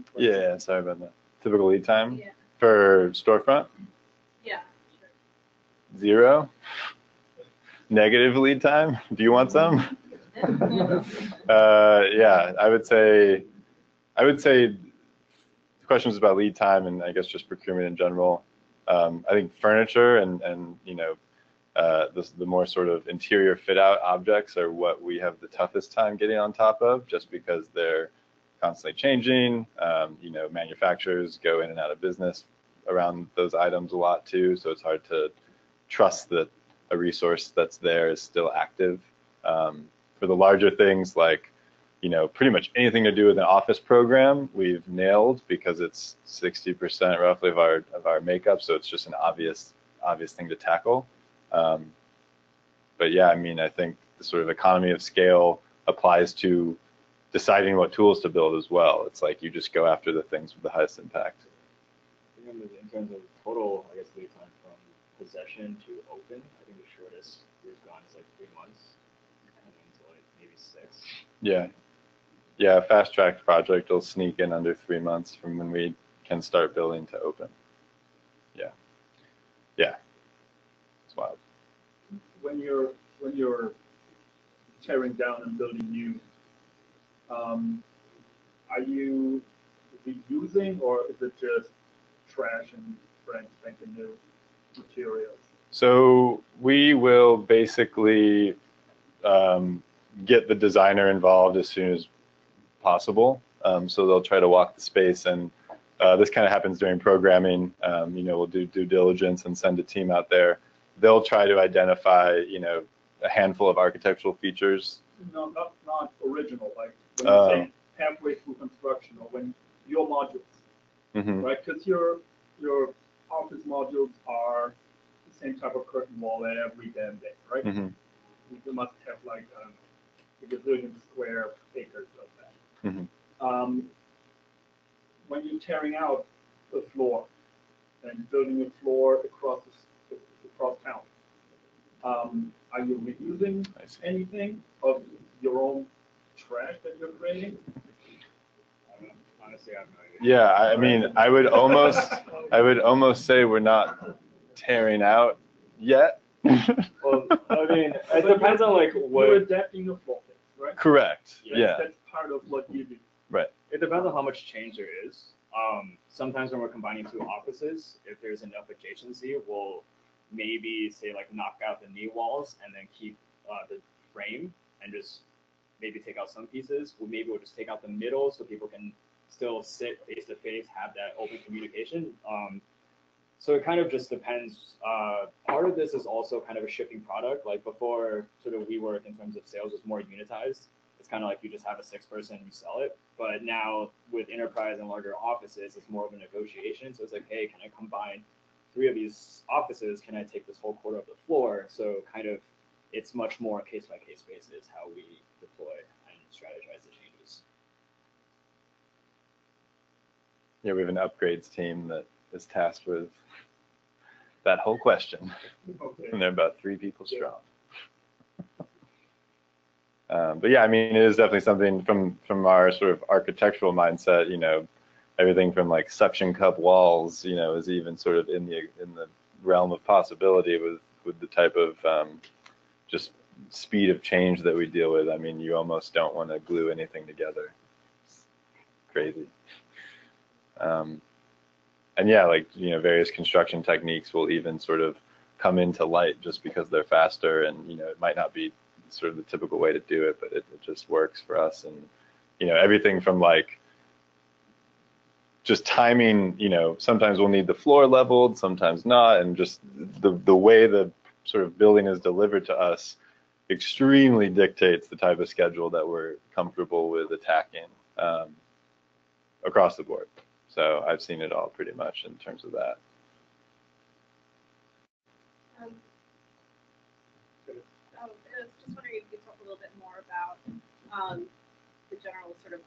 Speaker 5: time?
Speaker 3: Yeah, sorry about that. Typical lead time
Speaker 5: Yeah,
Speaker 3: for storefront
Speaker 5: yeah, sure.
Speaker 3: zero. Negative lead time. Do you want some? *laughs* Uh, yeah, I would say, I would say, the question was about lead time and I guess just procurement in general. Um, I think furniture and, and, you know, uh, the, the more sort of interior fit out objects are what we have the toughest time getting on top of, just because they're constantly changing. Um, you know, manufacturers go in and out of business around those items a lot too, so it's hard to trust that a resource that's there is still active. Um, for the larger things like, you know, pretty much anything to do with an office program, we've nailed because it's 60% roughly of our of our makeup, so it's just an obvious obvious thing to tackle. Um, but yeah, I mean, I think the sort of economy of scale applies to deciding what tools to build as well. It's like you just go after the things with the highest impact.
Speaker 2: I think in terms of total, I guess lead time from possession to open, I think the shortest we've gone is like three months, and then to like maybe six.
Speaker 3: Yeah. Yeah, a fast track project will sneak in under three months from when we can start building to open. Yeah. Yeah. It's wild.
Speaker 1: when you're when you're tearing down and building new, um, are you reusing or is it just trash and spanking new materials?
Speaker 3: So we will basically um, get the designer involved as soon as possible. Um, so they'll try to walk the space, and uh, this kind of happens during programming. Um, you know, we'll do due diligence and send a team out there. They'll try to identify, you know, a handful of architectural features.
Speaker 1: No, not not original. Like when you say halfway through construction or when your modules,
Speaker 3: hmm
Speaker 1: right? Because your your office modules are the same type of curtain wall every damn day, right?
Speaker 3: hmm
Speaker 1: you must have like um, a gazillion square acres of that.
Speaker 3: Mhm.
Speaker 1: Um, when you're tearing out the floor and building a floor across the, across town, um, are you reusing anything of your own trash that you're creating?
Speaker 2: I don't know. Honestly, I have no idea.
Speaker 3: Yeah, I I mean, I would almost, I would almost say we're not tearing out yet.
Speaker 2: Well, I mean, *laughs* it depends on like what.
Speaker 1: You're adapting the floor, right?
Speaker 3: Correct.
Speaker 2: Yeah.
Speaker 3: Yeah.
Speaker 1: That's part of what you do. Right.
Speaker 2: It depends on how much change there is. Um, sometimes when we're combining two offices, if there's enough adjacency, we'll maybe say like knock out the knee walls and then keep uh, the frame and just maybe take out some pieces. Well, maybe we'll just take out the middle so people can still sit face to face, have that open communication. Um, so it kind of just depends. Uh, part of this is also kind of a shipping product. Like before, sort of WeWork in terms of sales was more unitized. It's kind of like you just have a six person, you sell it. But now with enterprise and larger offices, it's more of a negotiation. So it's like, hey, can I combine three of these offices, can I take this whole quarter of the floor? So kind of, it's much more case by case basis how we deploy and strategize the changes.
Speaker 3: Yeah, we have an upgrades team that is tasked with that whole question. And they're about three people strong. Um, but yeah, I mean, it is definitely something from from our sort of architectural mindset. You know, everything from like suction cup walls, you know, is even sort of in the in the realm of possibility with with the type of um, just speed of change that we deal with. I mean, you almost don't want to glue anything together. It's crazy. Um, and yeah, like you know, various construction techniques will even sort of come into light just because they're faster, and you know, it might not be sort of the typical way to do it, but it, it just works for us. And you know, everything from like just timing, you know, sometimes we'll need the floor leveled, sometimes not, and just the the way the sort of building is delivered to us extremely dictates the type of schedule that we're comfortable with attacking um, across the board. So I've seen it all pretty much in terms of that.
Speaker 5: Um, Oh, I was just wondering if you could talk a little bit more about, um, the general sort of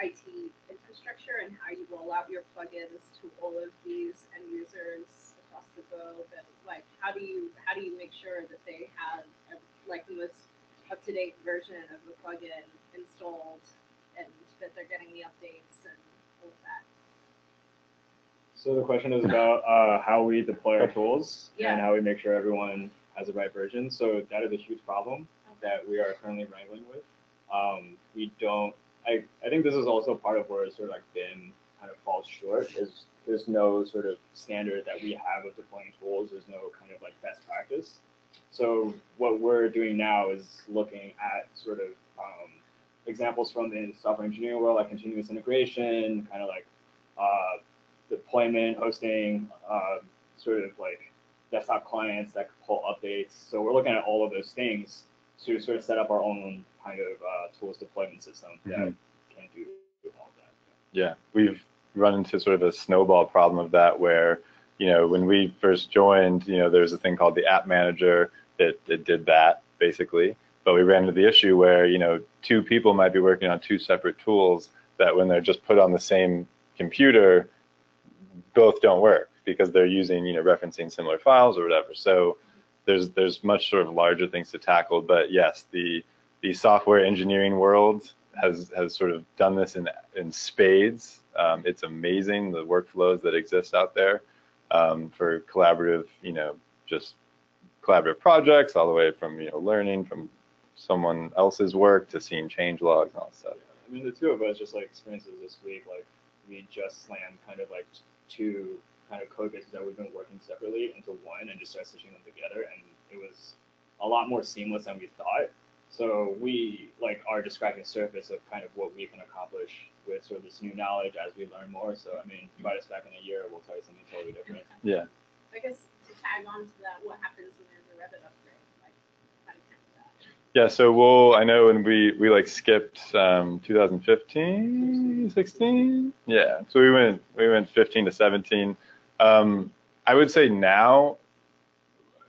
Speaker 5: IT infrastructure and how you roll out your plugins to all of these end users across the globe, and like, how do you, how do you make sure that they have, a- like, the most up-to-date version of the plugin installed, and that they're getting the updates and all of that?
Speaker 2: So the question is about uh, how we deploy our tools
Speaker 5: Yeah.
Speaker 2: and how we make sure everyone has the right version. So that is a huge problem that we are currently wrangling with. Um, we don't. I, I think this is also part of where sort of like BIM kind of falls short. Is there's no sort of standard that we have of deploying tools. There's no kind of like best practice. So what we're doing now is looking at sort of um, examples from the software engineering world, like continuous integration, kind of like uh, deployment, hosting, uh, sort of like desktop clients that could pull updates. So we're looking at all of those things to sort of set up our own kind of uh, tools deployment system that
Speaker 3: Mhm.
Speaker 2: can do all of that.
Speaker 3: Yeah, we've run into sort of a snowball problem of that where, you know, when we first joined, you know, there's a thing called the app manager that, that did that basically. But we ran into the issue where, you know, two people might be working on two separate tools that when they're just put on the same computer, both don't work because they're using, you know, referencing similar files or whatever. So there's there's much sort of larger things to tackle. But yes, the the software engineering world has has sort of done this in in spades. Um, it's amazing the workflows that exist out there um, for collaborative, you know, just collaborative projects, all the way from you know learning from someone else's work to seeing change logs and all that stuff.
Speaker 2: I mean, the two of us just like experiences this week, like we just slammed kind of like two kind of code bases that we've been working separately into one and just started stitching them together, and it was a lot more seamless than we thought. So we like are just scratching the surface of kind of what we can accomplish with sort of this new knowledge as we learn more. So I mean, invite us back in a year, we'll tell you something totally different.
Speaker 3: Yeah.
Speaker 5: I guess to tag on to that, what happens when there's a Revit upgrade? Like, how do you handle that?
Speaker 3: Yeah, so we'll, I know when we, we like skipped um, 2015, 16? Yeah, so we went, we went 15 to 17. Um, I would say now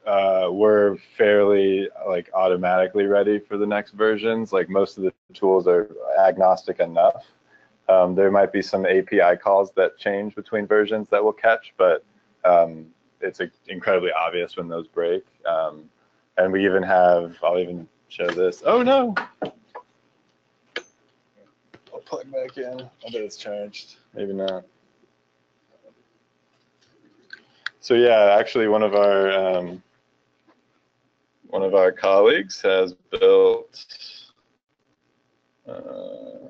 Speaker 3: uh, we're fairly like automatically ready for the next versions. Like most of the tools are agnostic enough. Um, there might be some API calls that change between versions that we'll catch, but um, it's incredibly obvious when those break. Um, and we even have, I'll even show this. Oh no! I'll plug back in. I bet it's charged. Maybe not. So yeah, actually one of our um, one of our colleagues has built uh,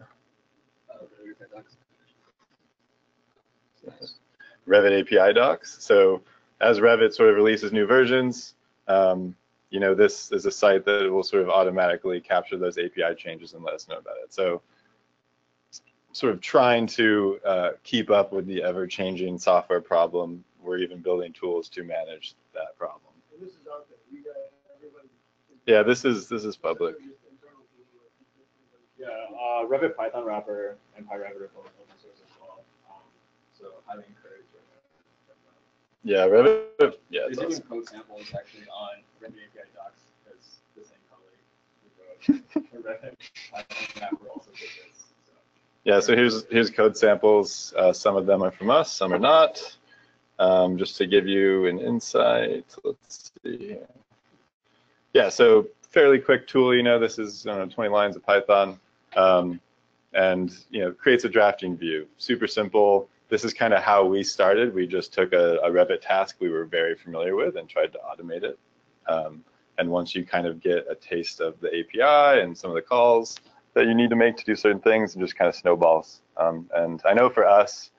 Speaker 3: Revit API docs. So as Revit sort of releases new versions, um, you know, this is a site that will sort of automatically capture those API changes and let us know about it. So sort of trying to uh, keep up with the ever-changing software problem. We're even building tools to manage that problem.
Speaker 4: And this is out there, you guys, everybody.
Speaker 3: Yeah, this is this is public.
Speaker 2: Yeah, uh, Revit Python wrapper and PyRevit are both open source as well. Um, so highly encourage.
Speaker 3: Yeah, Revit, yeah,
Speaker 2: There's even
Speaker 3: awesome.
Speaker 2: code samples actually on Revit API docs because the same colleague who wrote Revit Python also did this. So.
Speaker 3: Yeah, so here's here's code samples. Uh, some of them are from us, some are not. Um, just to give you an insight, let's see. here. Yeah, so fairly quick tool. You know, this is know, 20 lines of Python, um, and you know creates a drafting view. Super simple. This is kind of how we started. We just took a, a Revit task we were very familiar with and tried to automate it. Um, and once you kind of get a taste of the API and some of the calls, that you need to make to do certain things and just kind of snowballs. Um, and I know for us,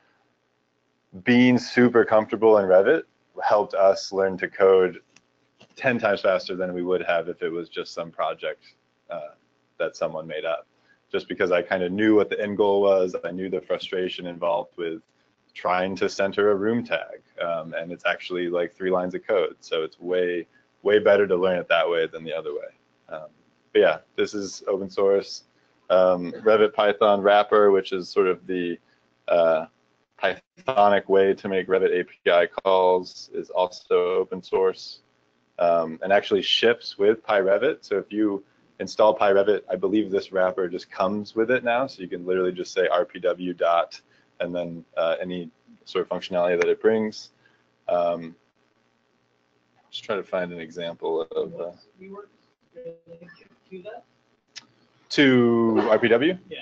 Speaker 3: being super comfortable in Revit helped us learn to code 10 times faster than we would have if it was just some project uh, that someone made up. Just because I kind of knew what the end goal was, I knew the frustration involved with trying to center a room tag. Um, and it's actually like three lines of code. So it's way, way better to learn it that way than the other way. Um, but yeah, this is open source um, Revit Python wrapper, which is sort of the uh, Pythonic way to make Revit API calls, is also open source um, and actually ships with PyRevit. So if you install PyRevit, I believe this wrapper just comes with it now. So you can literally just say rpw dot and then uh, any sort of functionality that it brings. Um, just try to find an example of uh,
Speaker 6: to?
Speaker 3: RPW.
Speaker 6: Yeah.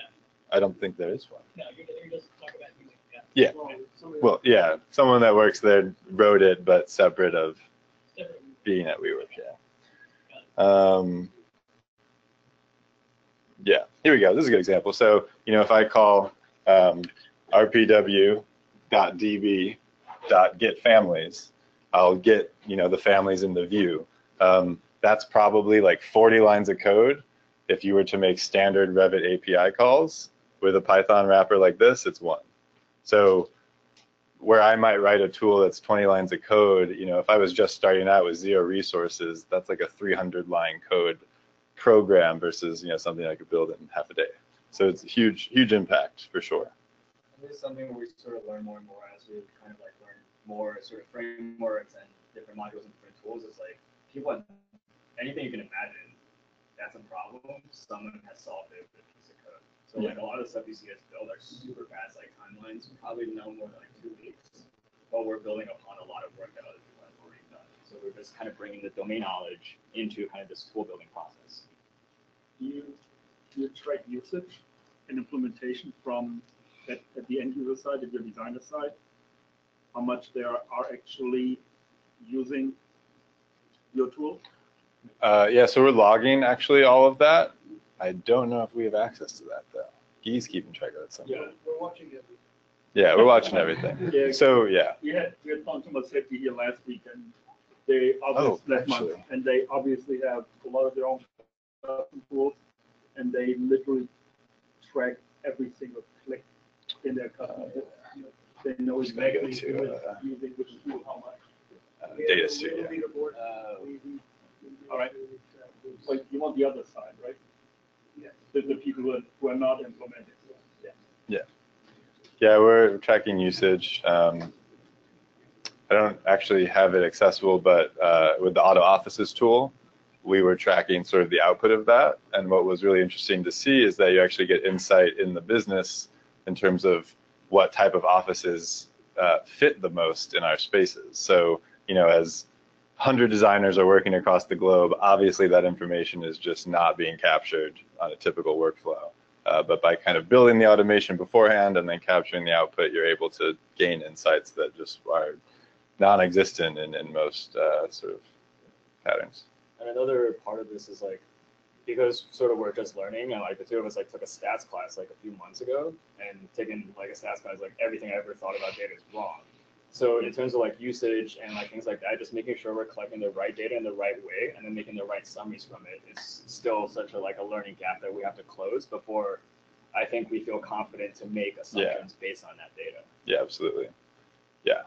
Speaker 3: I don't think there is one.
Speaker 6: No, you're, you're just talking about using, yeah.
Speaker 3: Yeah.
Speaker 7: Well,
Speaker 3: Well, yeah, someone that works there wrote it, but separate of
Speaker 6: Separate.
Speaker 3: being at WeWork. Yeah. Um, yeah. Here we go. This is a good example. So you know, if I call um, rpw.db.get families, I'll get you know the families in the view. Um, that's probably like 40 lines of code. If you were to make standard Revit API calls with a Python wrapper like this, it's one. So where I might write a tool that's 20 lines of code, you know, if I was just starting out with zero resources, that's like a 300 line code program versus, you know, something I could build in half a day. So it's huge, huge impact for sure.
Speaker 2: This is something where we sort of learn more and more as we kind of like learn more sort of frameworks and different modules and different tools. It's like people have anything you can imagine that's a problem, someone has solved it with a piece of code. So like a lot of the stuff you see us build are super fast, like timelines, probably no more than like two weeks. But we're building upon a lot of work that other people have already done. So we're just kind of bringing the domain knowledge into kind of this tool building process.
Speaker 1: you, you track usage and implementation from at, at the end user side, at your designer side, how much they are, are actually using your tool?
Speaker 3: Uh, yeah, so we're logging actually all of that. I don't know if we have access to that though. He's keeping track of it somewhere.
Speaker 1: Yeah.
Speaker 7: We're watching it.
Speaker 3: Yeah, we're watching everything. *laughs*
Speaker 1: Yeah,
Speaker 3: So yeah,
Speaker 1: we had, we had consumer safety here last week and they
Speaker 3: Oh,
Speaker 1: obviously, last month, and they obviously have a lot of their own custom tools and they literally track every single click in their custom. They know
Speaker 3: Just gonna go
Speaker 1: exactly
Speaker 3: to,
Speaker 1: who is
Speaker 3: uh,
Speaker 1: using which tool, how much.
Speaker 3: uh, data
Speaker 7: a
Speaker 3: studio.
Speaker 2: Uh,
Speaker 1: All right.
Speaker 7: we- we-
Speaker 1: Like, you want the other side, right?
Speaker 7: Yes.
Speaker 1: The, the people who are, who are not implementing. Yeah.
Speaker 3: Yeah, we're tracking usage. Um, I don't actually have it accessible, but uh, with the auto offices tool, we were tracking sort of the output of that. And what was really interesting to see is that you actually get insight in the business in terms of what type of offices uh, fit the most in our spaces. So, you know, as 100 designers are working across the globe, obviously that information is just not being captured on a typical workflow. Uh, but by kind of building the automation beforehand and then capturing the output, you're able to gain insights that just are non-existent in, in most uh, sort of patterns.
Speaker 2: And another part of this is like because sort of we're just learning and like the two of us like took a stats class like a few months ago and taking like a stats class like everything I ever thought about data is wrong. So in terms of like usage and like things like that, just making sure we're collecting the right data in the right way and then making the right summaries from it is still such a like a learning gap that we have to close before I think we feel confident to make assumptions based on that data.
Speaker 3: Yeah, absolutely. Yeah.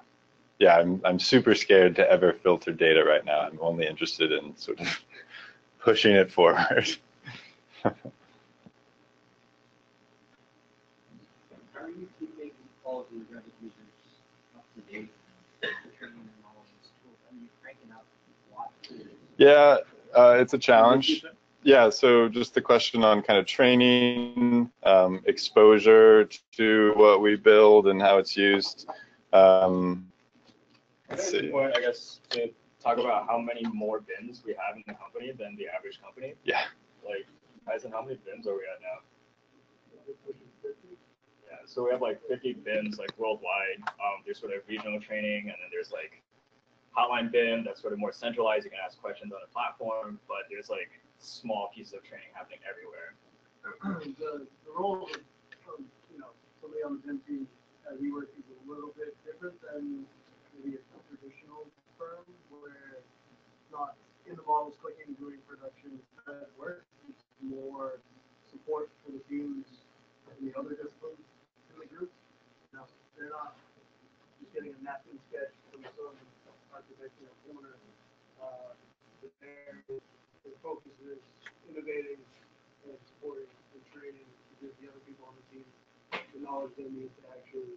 Speaker 3: Yeah, I'm, I'm super scared to ever filter data right now. I'm only interested in sort of pushing it forward. *laughs*
Speaker 7: How are you keeping all of your Revit users up to date?
Speaker 8: training and all of these tools? I mean, you're cranking out a lot.
Speaker 3: Yeah, uh, it's a challenge. Yeah, so just the question on kind of training, um, exposure to what we build and how it's used. Um, let's see.
Speaker 2: I guess, to talk about how many more BIMs we have in the company than the average company.
Speaker 3: Yeah.
Speaker 2: Like, Tyson, how many BIMs are we at now? Yeah, so we have like 50 bins like worldwide. Um, there's sort of regional training, and then there's like hotline BIM that's sort of more centralized. You can ask questions on a platform, but there's like small pieces of training happening everywhere. *clears throat*
Speaker 9: the, the role of, of, you know, somebody on the BIM team at WeWork is a little bit different than maybe a traditional firm where it's not in the models clicking, doing production of work. It's more support for the teams and the other disciplines in the group. Now, they're not just getting a napkin sketch from some architect in a corner. Uh, their, their focus is innovating and supporting and training to give the other people on the team the knowledge they need to actually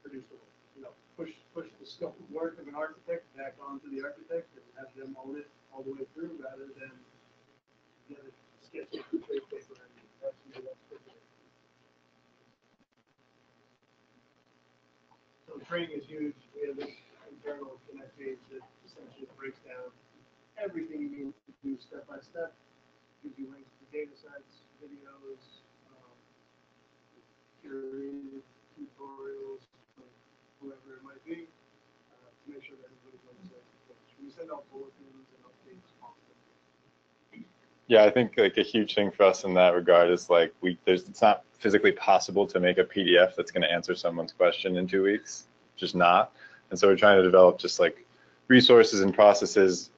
Speaker 9: produce the work. You know, push push the scope of work of an architect back onto the architect and have them own it all the way through rather than get sketched on trade paper and fix it. So training is huge. We have this internal connect page that essentially breaks down everything you need to do step by step gives you links to data sets, videos, um, curated tutorials, whoever it might be, uh, to make sure that everybody's on the same
Speaker 3: Yeah, I think like a huge thing for us in that regard is like we there's it's not physically possible to make a PDF that's going to answer someone's question in two weeks, just not. And so we're trying to develop just like resources and processes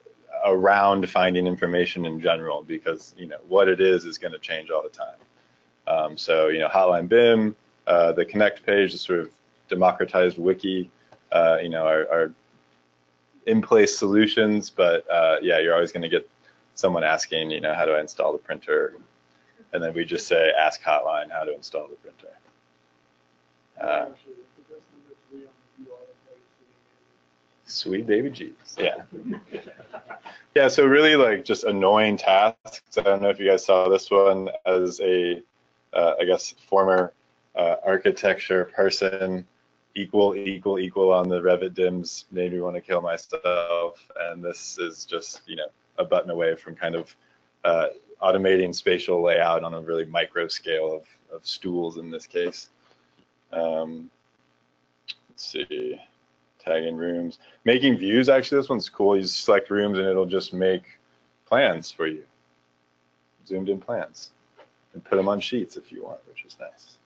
Speaker 3: around finding information in general because you know what it is is going to change all the time. Um, so you know Hotline BIM, uh, the Connect page, the sort of democratized wiki, uh, you know, our, are in place solutions, but uh, yeah, you're always going to get someone asking, you know, how do I install the printer? And then we just say, ask hotline how to install the printer. Uh, sweet baby Jesus. Yeah. *laughs* Yeah, so really like just annoying tasks. I don't know if you guys saw this one as a, uh, I guess, former uh, architecture person, equal, equal, equal on the Revit DIMS, made me want to kill myself. And this is just, you know, a button away from kind of uh, automating spatial layout on a really micro scale of, of stools in this case. Um, let's see, tagging rooms. Making views, actually, this one's cool. You select rooms and it'll just make plans for you. Zoomed in plans. And put them on sheets if you want, which is nice.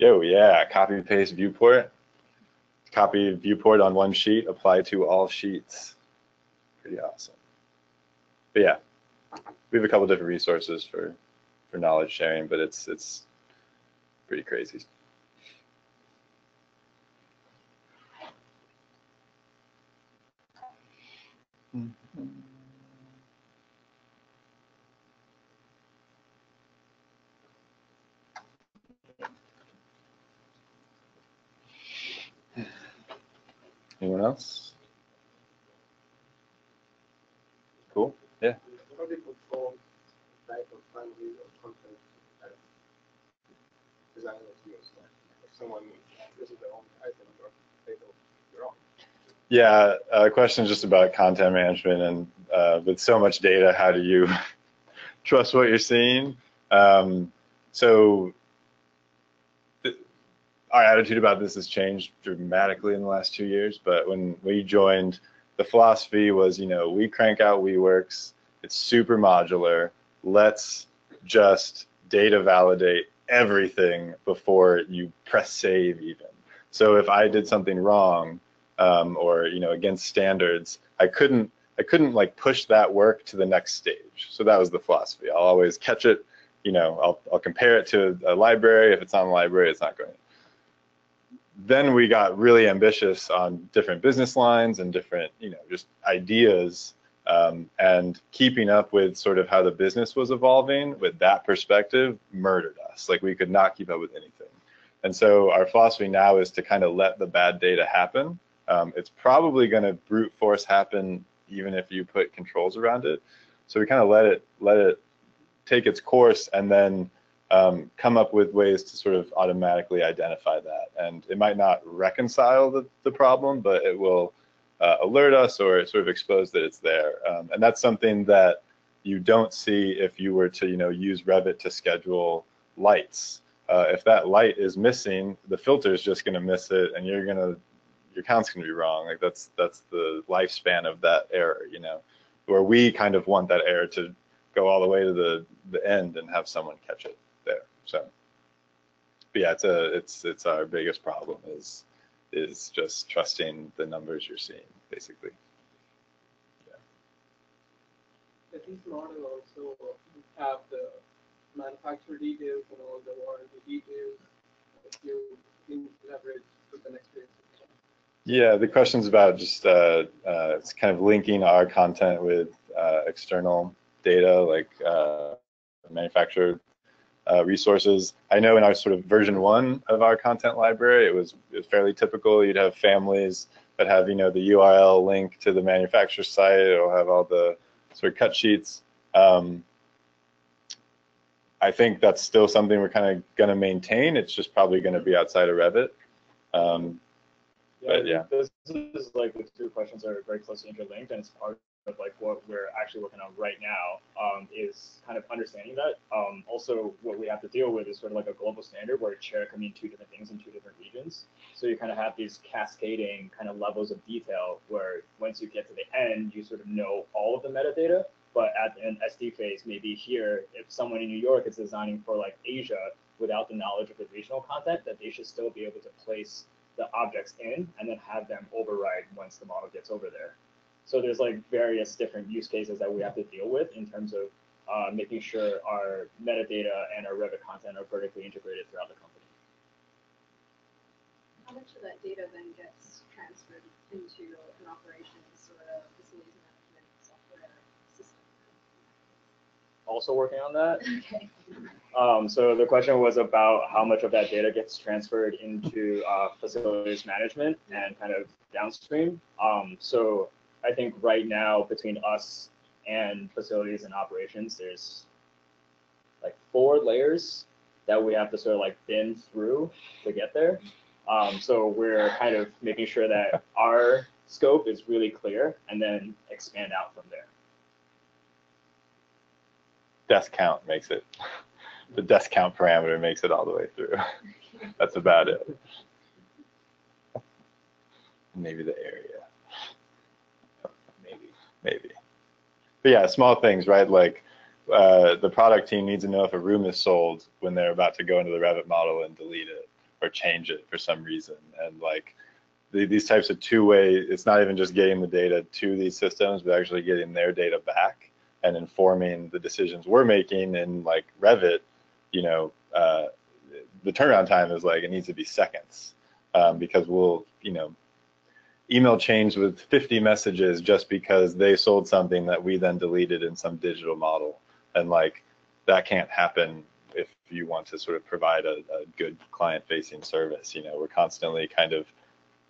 Speaker 3: Yo, yeah, copy paste viewport. Copy viewport on one sheet, apply to all sheets. Pretty awesome. But yeah, we have a couple different resources for for knowledge sharing, but it's it's pretty crazy. Hmm. Anyone else? Cool. Yeah.
Speaker 4: How do you control type of boundaries or content that designers use? Like if someone uses their own item or they else? Cool. own.
Speaker 3: Yeah, uh, question just about content management and uh, with so much data, how do you *laughs* trust what you're seeing? Um, so our attitude about this has changed dramatically in the last two years, but when we joined, the philosophy was, you know, we crank out WeWorks, it's super modular, let's just data validate everything before you press save even. So if I did something wrong, um, or you know against standards i couldn't i couldn't like push that work to the next stage. So that was the philosophy. I'll always catch it you know i'll, I'll compare it to a library. If it's on a library it's not going then we got really ambitious on different business lines and different you know just ideas um, and keeping up with sort of how the business was evolving with that perspective murdered us like we could not keep up with anything And so our philosophy now is to kind of let the bad data happen. Um, it's probably going to brute force happen even if you put controls around it. So we kind of let it let it take its course and then um, come up with ways to sort of automatically identify that. And it might not reconcile the, the problem, but it will uh, alert us or sort of expose that it's there. Um, and that's something that you don't see if you were to, you know, use Revit to schedule lights. Uh, if that light is missing, the filter is just going to miss it, and you're going to, your count's going to be wrong. Like that's that's the lifespan of that error, you know. Where we kind of want that error to go all the way to the the end and have someone catch it. So, but yeah, it's a it's it's our biggest problem is is just trusting the numbers you're seeing, basically.
Speaker 9: Yeah, does this model also have the manufacturer details and all the warranty details that you can leverage with the next phase?
Speaker 3: Yeah, the question's about just uh, uh, it's kind of linking our content with uh, external data like uh, manufacturer uh, resources. I know in our sort of version one of our content library, it was, it was fairly typical. You'd have families that have you know the URL link to the manufacturer site. It'll have all the sort of cut sheets. Um, I think that's still something we're kind of going to maintain. It's just probably going to be outside of Revit. Um, But, yeah.
Speaker 2: This is like the two questions are very closely interlinked, and it's part of like what we're actually working on right now um, is kind of understanding that. Um, also, what we have to deal with is sort of like a global standard where chair can mean two different things in two different regions. So you kind of have these cascading kind of levels of detail where once you get to the end, you sort of know all of the metadata. But at an SD phase, maybe here, if someone in New York is designing for like Asia without the knowledge of the regional content, that they should still be able to place the objects in and then have them override once the model gets over there. So there's like various different use cases that we have to deal with in terms of uh, making sure our metadata and our Revit content are vertically integrated throughout the company.
Speaker 5: How much of that data then gets transferred into an operations or a facilities management software system?
Speaker 2: Also working on that. *laughs*
Speaker 5: Okay.
Speaker 2: Um, so the question was about how much of that data gets transferred into uh, facilities management and kind of downstream. Um, so I think right now between us and facilities and operations, there's like four layers that we have to sort of like bin through to get there. Um, so we're kind of making sure that *laughs* our scope is really clear and then expand out from there.
Speaker 3: desk count makes it, *laughs* the desk count parameter makes it all the way through. *laughs* That's about it. Maybe the area. Maybe. But yeah, small things, right? Like uh, the product team needs to know if a room is sold when they're about to go into the Revit model and delete it or change it for some reason. And like the, these types of two-way, it's not even just getting the data to these systems, but actually getting their data back and informing the decisions we're making in like Revit, you know, uh, the turnaround time is like, it needs to be seconds um, because we'll, you know, email change with 50 messages just because they sold something that we then deleted in some digital model. And like, that can't happen if you want to sort of provide a, a good client facing service. You know, we're constantly kind of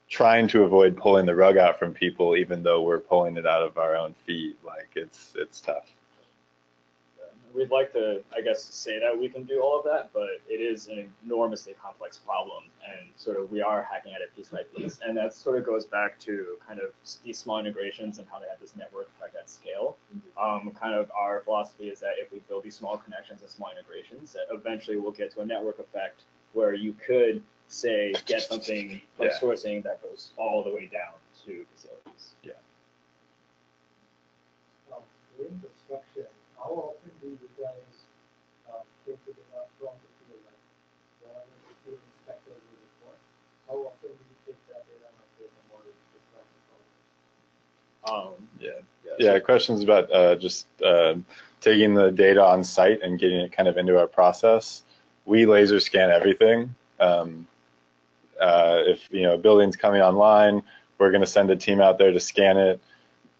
Speaker 3: trying to avoid pulling the rug out from people, even though we're pulling it out of our own feet. Like it's, it's tough.
Speaker 2: We'd like to, I guess, say that we can do all of that, but it is an enormously complex problem, and sort of we are hacking at it piece by piece, and that sort of goes back to kind of these small integrations and how they have this network effect at scale. Um, kind of our philosophy is that if we build these small connections and small integrations, that eventually we'll get to a network effect where you could say get something from
Speaker 3: Yeah.
Speaker 2: sourcing that goes all the way down to facilities.
Speaker 7: Um, During construction, how often do you guys, um, go to the, uh, from the field, like, whenever the field inspector will report? How often do you take that data and update the model to track the problem?
Speaker 2: Um,
Speaker 3: Yeah. questions about uh, just uh, taking the data on site and getting it kind of into our process. We laser scan everything. Um, uh, if you know a building's coming online, we're going to send a team out there to scan it.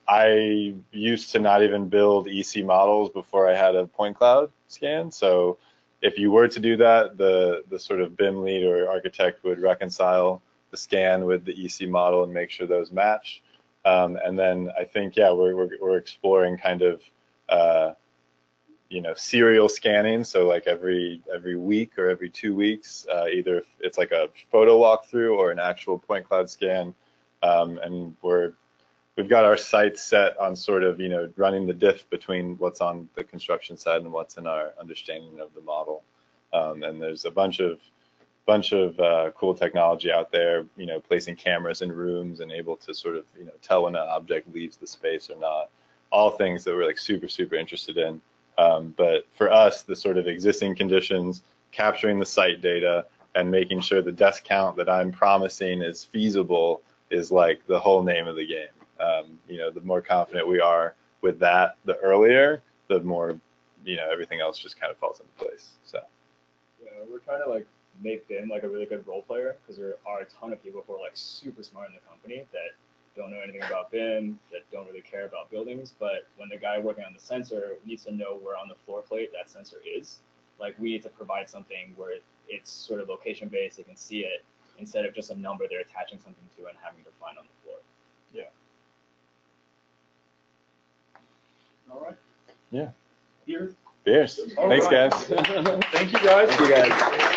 Speaker 3: I used to not even build EC models before I had a point cloud scan, so if you were to do that, the the sort of BIM lead or architect would reconcile the scan with the EC model and make sure those match. Um, and then I think yeah, we're we're, we're exploring kind of uh, you know serial scanning. So like every every week or every two weeks, uh, either it's like a photo walkthrough or an actual point cloud scan. Um, and we're we've got our sights set on sort of you know running the diff between what's on the construction side and what's in our understanding of the model. Um, and there's a bunch of bunch of uh, cool technology out there, you know, placing cameras in rooms and able to sort of you know tell when an object leaves the space or not. All things that we're like super super interested in. Um, but for us, the sort of existing conditions, capturing the site data, and making sure the desk count that I'm promising is feasible is like the whole name of the game um, you know, the more confident we are with that, the earlier, the more, you know, everything else just kind of falls into place. So.
Speaker 2: Yeah, we're trying to like make BIM like a really good role player because there are a ton of people who are like super smart in the company that don't know anything about BIM, that don't really care about buildings. But when the guy working on the sensor needs to know where on the floor plate that sensor is, like we need to provide something where it's sort of location based, they can see it instead of just a number they're attaching something to and having to find on the floor. Yeah.
Speaker 9: All right.
Speaker 3: Yeah.
Speaker 9: Here.
Speaker 3: Cheers.
Speaker 1: All
Speaker 3: Thanks,
Speaker 1: right.
Speaker 3: guys. *laughs*
Speaker 1: Thank you guys.
Speaker 2: Thank you guys.